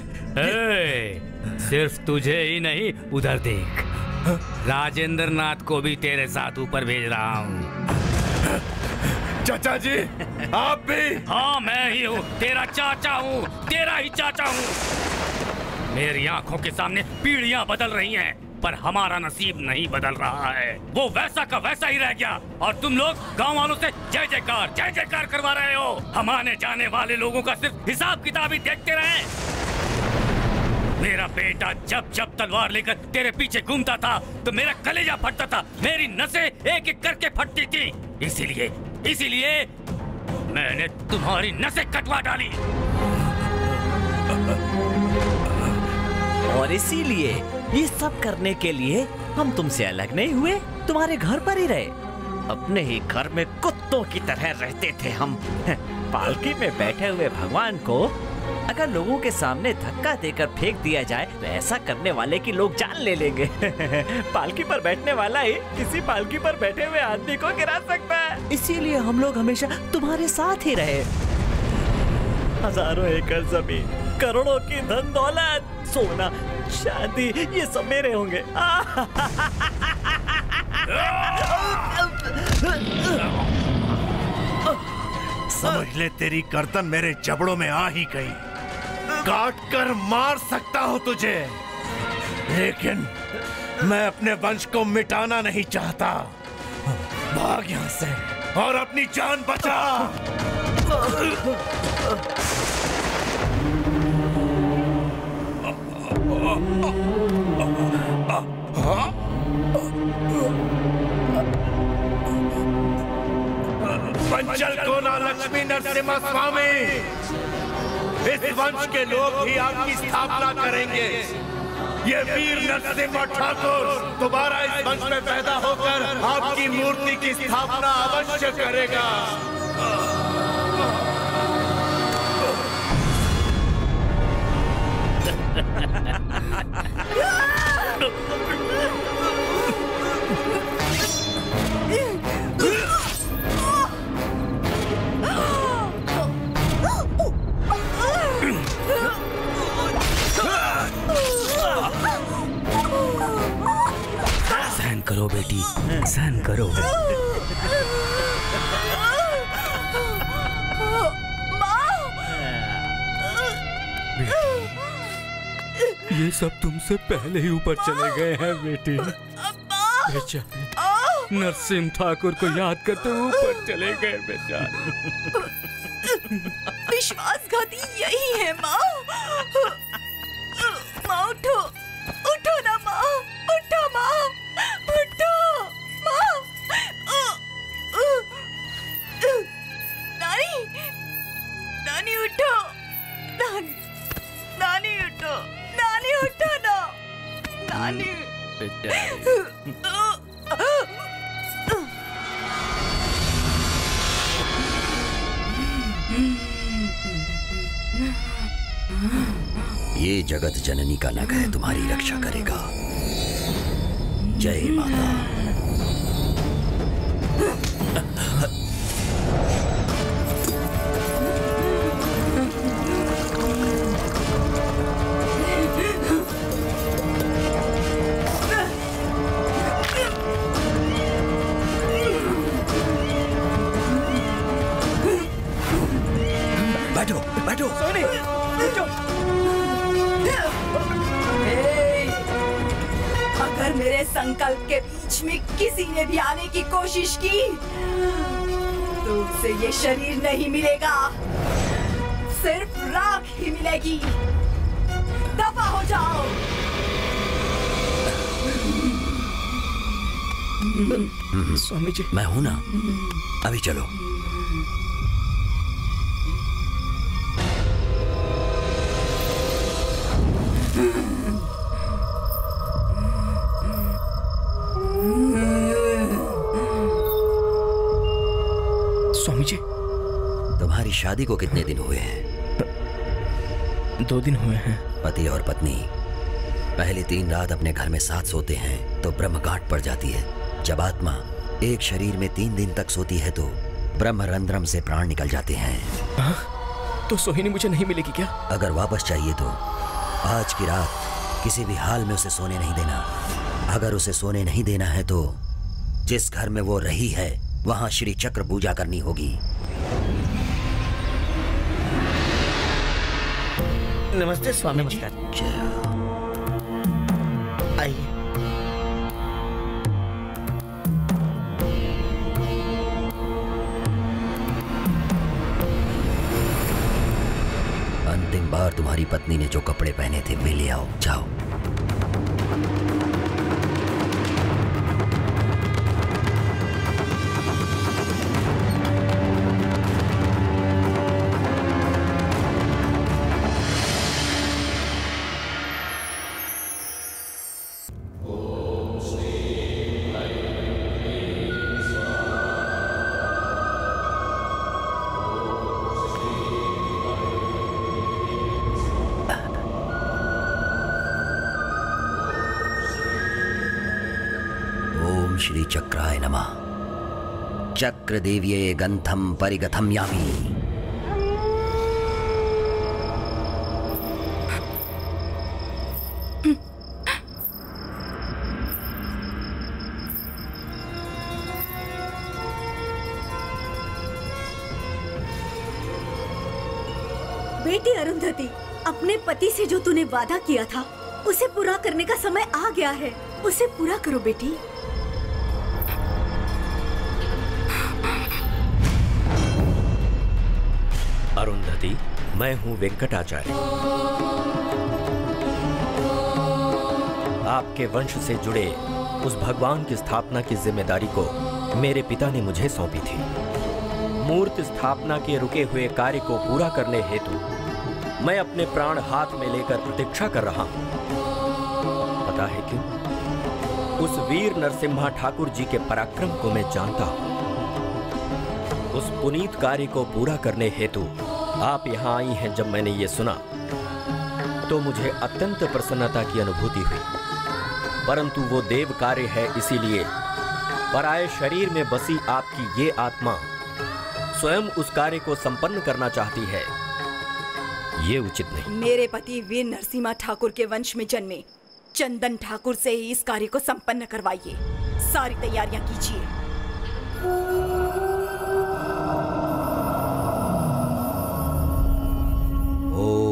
सिर्फ़ तुझे ही नहीं उधर देख। राजेंद्र नाथ को भी तेरे साथ ऊपर भेज रहा हूँ।
चाचा जी आप भी।
हाँ मैं ही हूँ तेरा चाचा हूँ तेरा ही चाचा हूँ। मेरी आँखों के सामने पीढ़ियाँ बदल रही हैं, पर हमारा नसीब नहीं बदल रहा है। वो वैसा का वैसा ही रह गया, और तुम लोग गाँव वालों से जय जयकार जय जयकार करवा रहे हो। हम आने जाने वाले लोगों का सिर्फ़ हिसाब किताब ही देखते रहे। मेरा बेटा जब जब तलवार लेकर तेरे पीछे घूमता था तो मेरा कलेजा फटता था, मेरी नसें एक एक करके फटती थी। इसीलिए इसीलिए मैंने तुम्हारी नसें कटवा डाली।
और इसीलिए ये सब करने के लिए हम तुमसे अलग नहीं हुए, तुम्हारे घर पर ही रहे। अपने ही घर में कुत्तों की तरह रहते थे हम। [LAUGHS] पालकी में बैठे हुए भगवान को अगर लोगों के सामने धक्का देकर फेंक दिया जाए तो ऐसा करने वाले की लोग जान ले लेंगे। [LAUGHS] पालकी पर बैठने वाला ही किसी पालकी पर बैठे हुए आदमी को गिरा सकता है। इसीलिए हम लोग हमेशा तुम्हारे साथ ही रहे।
हज़ारों एकड़ ज़मीन, करोड़ों की धन दौलत, सोना शादी ये सब मेरे होंगे।
समझ ले, तेरी गर्दन मेरे जबड़ों में आ ही गई। काट कर मार सकता हूँ तुझे। लेकिन मैं अपने वंश को मिटाना नहीं चाहता। भाग यहाँ से। और अपनी जान बचा। पंचल कोना लक्ष्मी नरसिम्हा स्वामी इस वंश के लोग ही आपकी स्थापना करेंगे। ये वीर नरसिम्हा ठाकुर दोबारा इस मंच में पैदा होकर आपकी मूर्ति की स्थापना अवश्य करेगा। [LAUGHS]
सहन करो बेटी सहन करो।
ये सब तुमसे पहले ही ऊपर चले गए हैं बेटी। बेचारे नरसिंह ठाकुर को याद करते हुए ऊपर चले गए बेचारे
विश्वासघाती यही है माँ। माँ उठो उठो ना माँ। उठो माँ। उठो नानी नानी उठो नानी उठो ना नानी
ये जगत जननी का नग है तुम्हारी रक्षा करेगा जय माता
कोशिश की। तो उसे ये शरीर नहीं मिलेगा। सिर्फ़ राख ही मिलेगी। दफ़ा हो जाओ।
स्वामी जी मैं हूँ ना? अभी चलो। शादी को कितने दिन हुए हैं?
दो दिन हुए हैं।
पति और पत्नी पहली तीन रात अपने घर में साथ सोते हैं तो ब्रह्म गांठ पड़ जाती है। जब आत्मा एक शरीर में तीन दिन तक सोती है तो ब्रह्म रंध्रम से प्राण निकल जाते हैं।
हाँ? तो सोहिनी मुझे नहीं मिलेगी क्या?
अगर वापस चाहिए तो आज की रात किसी भी हाल में उसे सोने नहीं देना। अगर उसे सोने नहीं देना है तो जिस घर में वो रही है वहाँ श्री चक्र पूजा करनी होगी।
नमस्ते स्वामी नमस्कार। आइए।
अंतिम बार तुम्हारी पत्नी ने जो कपड़े पहने थे वे ले आओ जाओ। चक्र देव्ये गंथम परिगथम यामी।
बेटी अरुंधति, अपने पति से जो तूने वादा किया था, उसे पूरा करने का समय आ गया है। उसे पूरा करो बेटी।
मैं हूँ वेंकटाचार्य। आपके वंश से जुड़े उस भगवान की स्थापना की ज़िम्मेदारी को मेरे पिता ने मुझे सौंपी थी। मूर्त स्थापना के रुके हुए कार्य को पूरा करने हेतु मैं अपने प्राण हाथ में लेकर प्रतीक्षा कर रहा हूँ। पता है क्यों? उस वीर नरसिम्हा ठाकुर जी के पराक्रम को मैं जानता हूँ। उस पुनीत कार्य को पूरा करने हेतु आप यहाँ आई हैं जब मैंने ये सुना तो मुझे अत्यंत प्रसन्नता की अनुभूति हुई। परंतु वो देव कार्य है इसीलिए, पराये शरीर में बसी आपकी ये आत्मा स्वयं उस कार्य को संपन्न करना चाहती है। ये उचित नहीं।
मेरे पति वीर नरसिम्हा ठाकुर के वंश में जन्मे। चंदन ठाकुर से ही इस कार्य को संपन्न करवाइए। सारी तैयारियाँ कीजिए।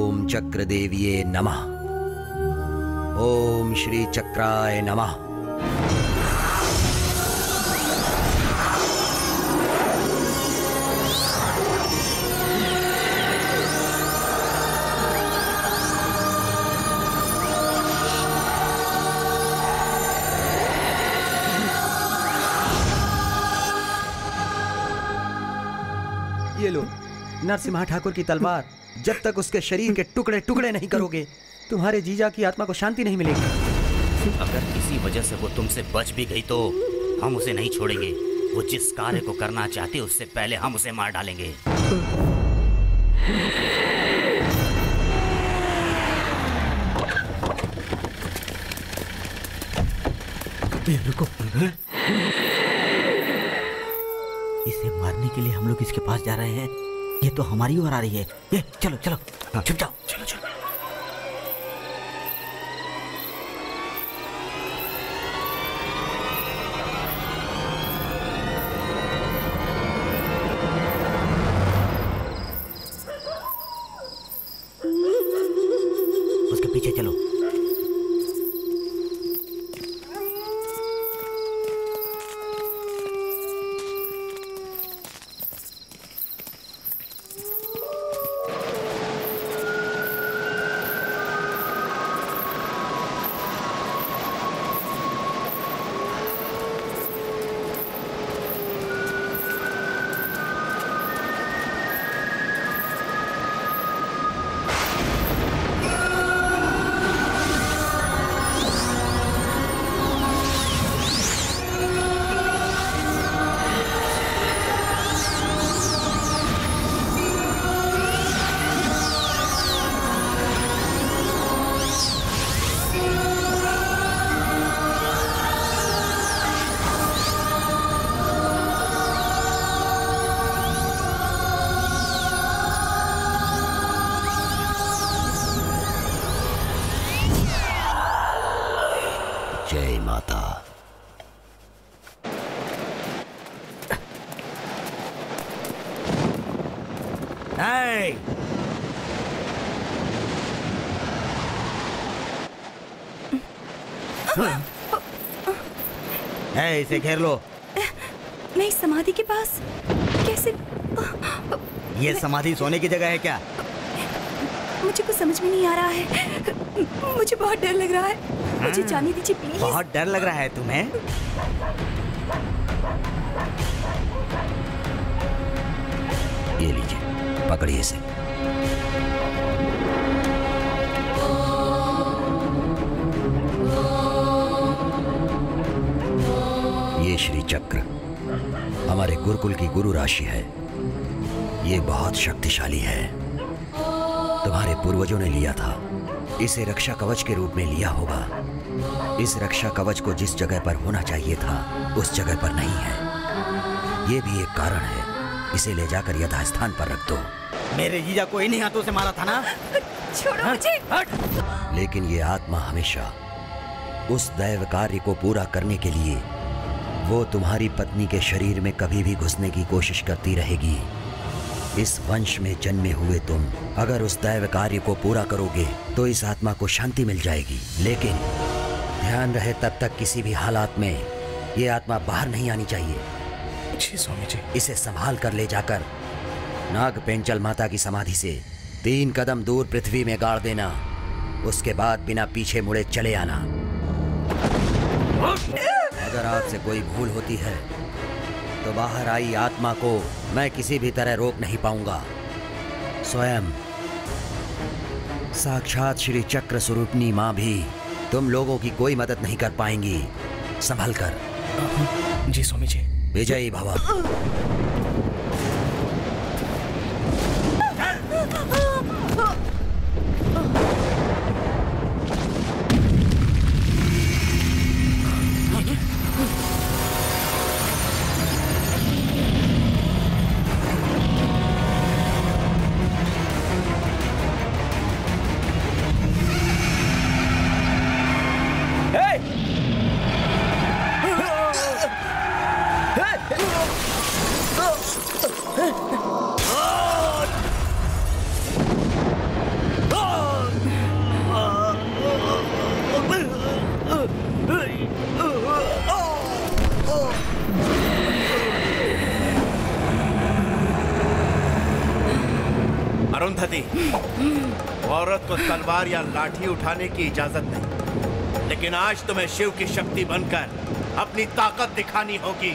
ओम चक्र देविये नमः। ओम श्री चक्राय नमः।
ये लो नरसिम्हा ठाकुर की तलवार। जब तक उसके शरीर के टुकड़े टुकड़े नहीं करोगे, तुम्हारे जीजा की आत्मा को शांति नहीं मिलेगी।
अगर किसी वजह से वो तुमसे बच भी गई तो हम उसे नहीं छोड़ेंगे। वो जिस कार्य को करना चाहते उससे पहले हम उसे मार डालेंगे।
रुको इसे मारने के लिए हम लोग इसके पास जा रहे हैं। ये तो हमारी ओर आ रही है। ये चलो चलो। छुप जाओ। चलो चलो। Hey, इसे घेर लो।
मैं इस समाधि के पास कैसे
ये समाधि सोने की जगह है क्या?
मुझे कुछ समझ में नहीं आ रहा है। मुझे बहुत डर लग रहा है। मुझे
हाँ।
जाने दीजिए प्लीज़
बहुत डर लग रहा है तुम्हें?
ये लीजिए पकड़िए इसे। चक्र। हमारे गुरुकुल की गुरु राशि है। ये बहुत शक्तिशाली है। तुम्हारे पूर्वजों ने लिया था। इसे रक्षा कवच के रूप में लिया होगा। इस रक्षा कवच को जिस जगह पर होना चाहिए था उस जगह पर नहीं है। ये भी एक कारण है। इसे ले जाकर यथास्थान पर रख दो।
मेरे जीजा को इन्हीं हाथों से मारा था ना?
छोड़ो मुझे।
लेकिन ये आत्मा हमेशा उस दैव कार्य को पूरा करने के लिए वो तुम्हारी पत्नी के शरीर में कभी भी घुसने की कोशिश करती रहेगी। इस वंश में जन्मे हुए तुम अगर उस दैव कार्य को पूरा करोगे तो इस आत्मा को शांति मिल जाएगी। लेकिन ध्यान रहे तब तक किसी भी हालात में ये आत्मा बाहर नहीं आनी चाहिए।
जी स्वामी जी।
इसे संभाल कर ले जाकर नाग पेंचल माता की समाधि से तीन कदम दूर पृथ्वी में गाड़ देना। उसके बाद बिना पीछे मुड़े चले आना। अगर आपसे कोई भूल होती है तो बाहर आई आत्मा को मैं किसी भी तरह रोक नहीं पाऊँगा। स्वयं। साक्षात श्री चक्र स्वरूपनी माँ भी तुम लोगों की कोई मदद नहीं कर पाएँगी। संभल कर।
जी स्वामी जी।
विजयी भवा।
या लाठी उठाने की इजाज़त नहीं। लेकिन आज तुम्हें शिव की शक्ति बनकर अपनी ताकत दिखानी होगी।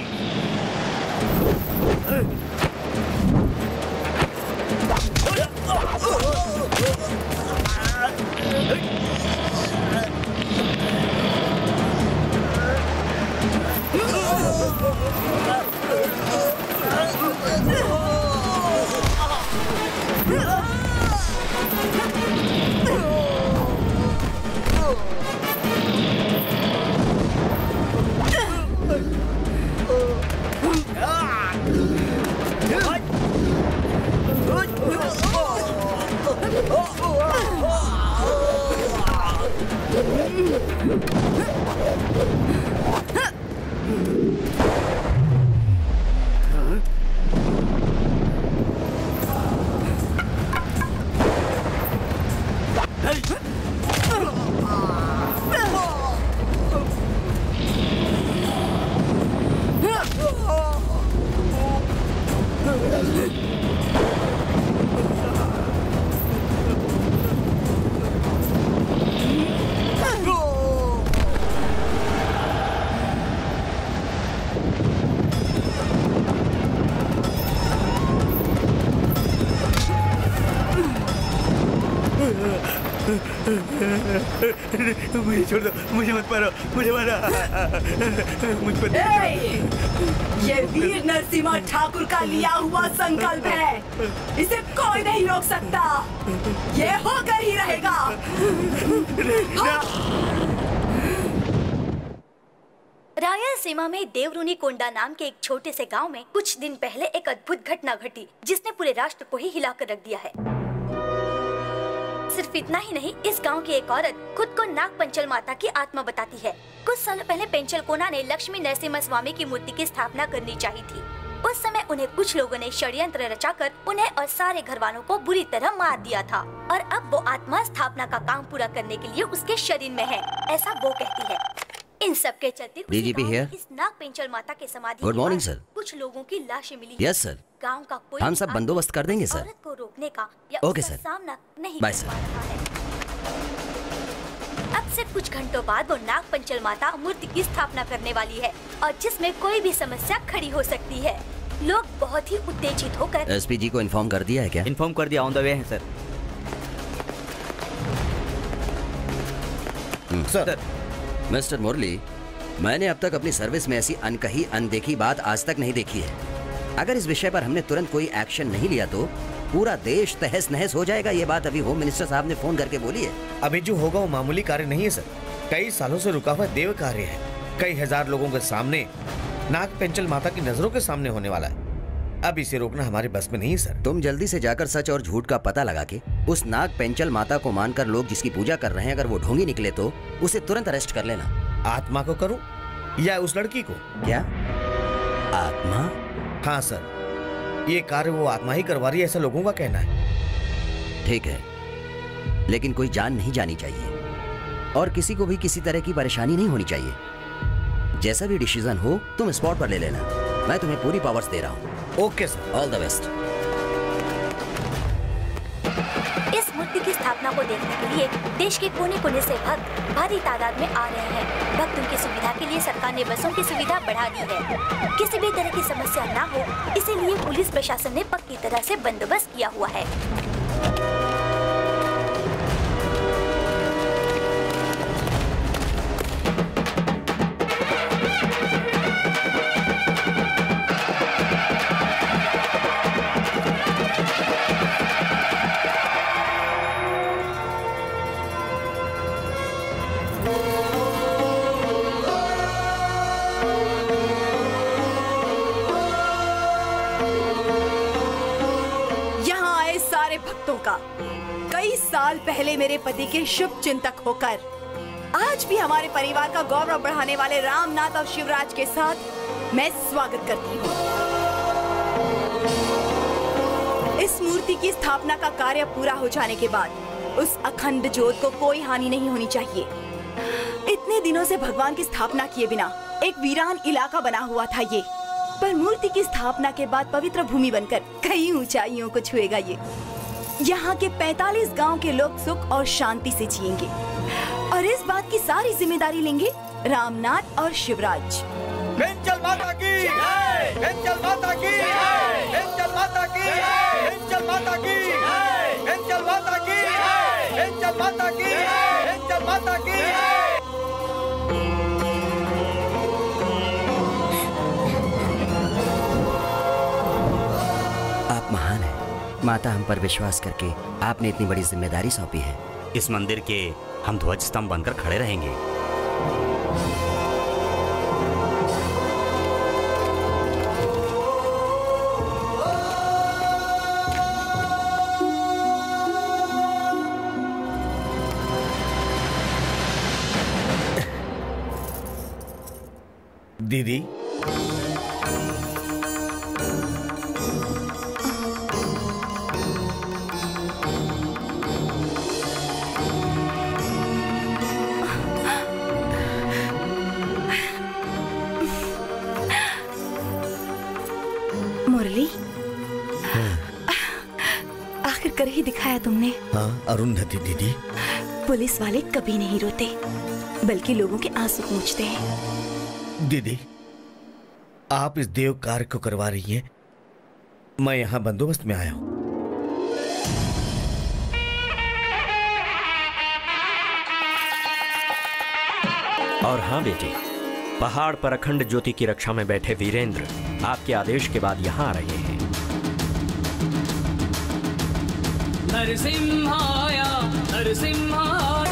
मुझे मारो मुझ पर
ये वीर नरसिम्हा ठाकुर का लिया हुआ संकल्प है। इसे कोई नहीं रोक सकता। ये होकर ही रहेगा।
रायल सीमा में देवरुनी कोंडा नाम के एक छोटे से गाँव में कुछ दिन पहले एक अद्भुत घटना घटी जिसने पूरे राष्ट्र को ही हिलाकर रख दिया है। सिर्फ़ इतना ही नहीं, इस गाँव की एक औरत खुद को नाग पंचल माता की आत्मा बताती है। कुछ साल पहले पेंचल कोना ने लक्ष्मी नरसिम्हा स्वामी की मूर्ति की स्थापना करनी चाहिए थी। उस समय उन्हें कुछ लोगों ने षड्यंत्र रचाकर उन्हें और सारे घर वालों को बुरी तरह मार दिया था। और अब वो आत्मा स्थापना का काम पूरा करने के लिए उसके शरीर में है, ऐसा वो कहती है। इन सब के चलते
here.
इस नाग पेंचल माता के समाधि
morning,
पास
sir.
कुछ लोगों की लाशें मिली
Yes, sir.
गाँव का कोई
हम सब बंदोबस्त कर देंगे.
औरत को रोकने का या उसका
sir.
सामना नहीं रहा है अब से कुछ घंटों बाद वो नाग पंचल माता मूर्ति की स्थापना करने वाली है और जिसमें कोई भी समस्या खड़ी हो सकती है लोग बहुत ही उत्तेजित होकर
एसपी जी को इन्फॉर्म कर दिया है क्या
इन्फॉर्म कर दिया ऑन द वे है सर
सर मिस्टर मुरली, मैंने अब तक अपनी सर्विस में ऐसी अनकही, अनदेखी बात आज तक नहीं देखी है। अगर इस विषय पर हमने तुरंत कोई एक्शन नहीं लिया तो पूरा देश तहस नहस हो जाएगा, ये बात अभी होम मिनिस्टर साहब ने फ़ोन करके बोली है।
अभी जो होगा वो मामूली कार्य नहीं है, सर। कई सालों से रुका हुआ देव कार्य है। कई हज़ार लोगों के सामने नाग पेंचल माता की नज़रों के सामने होने वाला है। अब इसे रोकना हमारे बस में नहीं सर।
तुम जल्दी से जाकर सच और झूठ का पता लगा के उस नाग पेंचल माता को मानकर लोग जिसकी पूजा कर रहे हैं अगर वो ढोंगी निकले तो उसे तुरंत अरेस्ट कर लेना।
आत्मा को करूँ? या उस लड़की को?
क्या? आत्मा?
हाँ सर। ये कार्य वो आत्मा ही करवा रही है ऐसा लोगों का कहना है।
ठीक है। लेकिन कोई जान नहीं जानी चाहिए। और किसी को भी किसी तरह की परेशानी नहीं होनी चाहिए। जैसा भी डिसीज़न हो तुम स्पॉट पर ले लेना। मैं तुम्हें पूरी पावर्स दे रहा हूँ।
Okay sir,
all the best.
इस मूर्ति की स्थापना को देखने के लिए देश के कोने कोने से भक्त भारी तादाद में आ रहे हैं। भक्तों की सुविधा के लिए सरकार ने बसों की सुविधा बढ़ा दी है। किसी भी तरह की समस्या ना हो, इसीलिए पुलिस प्रशासन ने पक्की तरह से बंदोबस्त किया हुआ है।
मेरे पति के शुभ चिंतक होकर। आज भी हमारे परिवार का गौरव बढ़ाने वाले रामनाथ और शिवराज के साथ मैं स्वागत करती हूँ। इस मूर्ति की स्थापना का कार्य पूरा हो जाने के बाद उस अखंड ज्योत को कोई हानि नहीं होनी चाहिए। इतने दिनों से भगवान की स्थापना किए बिना एक वीरान इलाका बना हुआ था ये। पर मूर्ति की स्थापना के बाद पवित्र भूमि बनकर कई ऊंचाइयों को छुएगा ये। यहाँ के 45 गाँव के लोग सुख और शांति से जिएँगे। और इस बात की सारी ज़िम्मेदारी लेंगे रामनाथ और शिवराज।
माता की जय माता की जय माता की जय माता की जय माता की जय माता की जय माता की
माता हम पर विश्वास करके आपने इतनी बड़ी ज़िम्मेदारी सौंपी है।
इस मंदिर के हम ध्वज स्तंभ बनकर खड़े रहेंगे।
दीदी अरुंधति दीदी।
पुलिस वाले कभी नहीं रोते बल्कि लोगों के आँसू पूछते हैं।
दीदी आप इस देव कार्य को करवा रही हैं। मैं यहाँ बंदोबस्त में आया हूँ।
और हाँ बेटी पहाड़ पर अखंड ज्योति की रक्षा में बैठे वीरेंद्र आपके आदेश के बाद यहाँ आ रहे हैं।
नरसिंहाय नरसिंहाय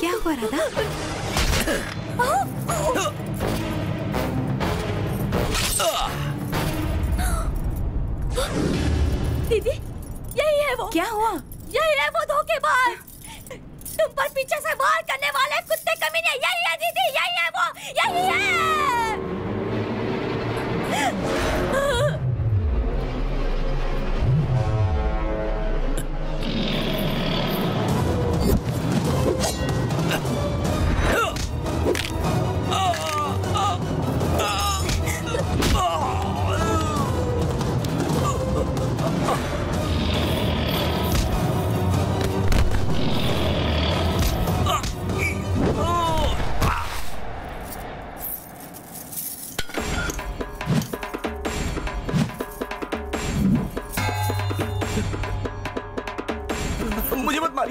क्या हुआ राधा
दीदी यही है वो।
क्या हुआ?
यही है वो धोखेबाज। तुम पर पीछे से वार करने वाले कुत्ते कमीने यही है दीदी यही है वो यही है।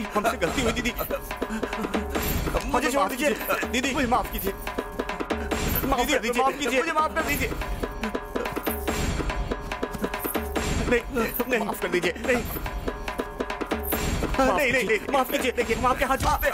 मारी हमसे गलती हुई दीदी मुझे छोड़ दीजिए। दीदी मुझे माफ़ कीजिए। माफ़ कर दीजिए। माफ़ कीजिए। मुझे माफ़ कर दीजिए। नहीं नहीं माफ़ कर दीजिए। नहीं। नहीं नहीं माफ़ कीजिए। देखिए हम आपके हाथ जोड़ते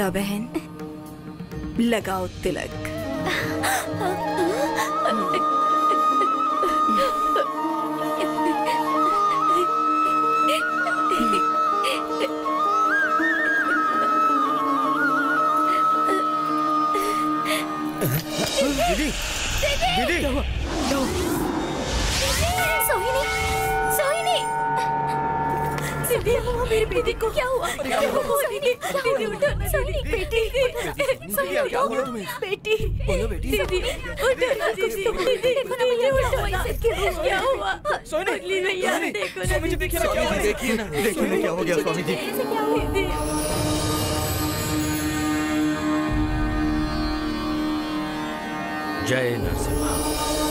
हैं
बहन। लगाओ तिलक।
दीदी दीदी।
सोहिनी सोहिनी। दीदी मेरी बेटी को क्या हुआ सोहिनी दीदी उठो ना सोहिनी बेटी सोहिनी
क्या हुआ तुम्हें?
बेटी
बोलो बेटी।
दीदी उठो ना दीदी दीदी देखो ना भैया उठो ऐसे क्यों क्या हुआ
सोहिनी,
भैया देखो ना
स्वामी देखिए ना क्या हो
देखिए ना
देखिए ना क्या हो गया स्वामी जी
ऐसे क्या हुआ
जय नरसिम्हा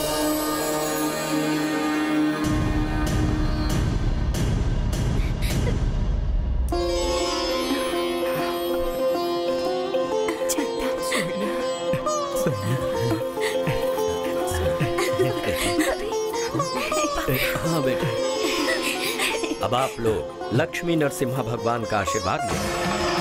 लक्ष्मी नरसिम्हा भगवान का आशीर्वाद लें।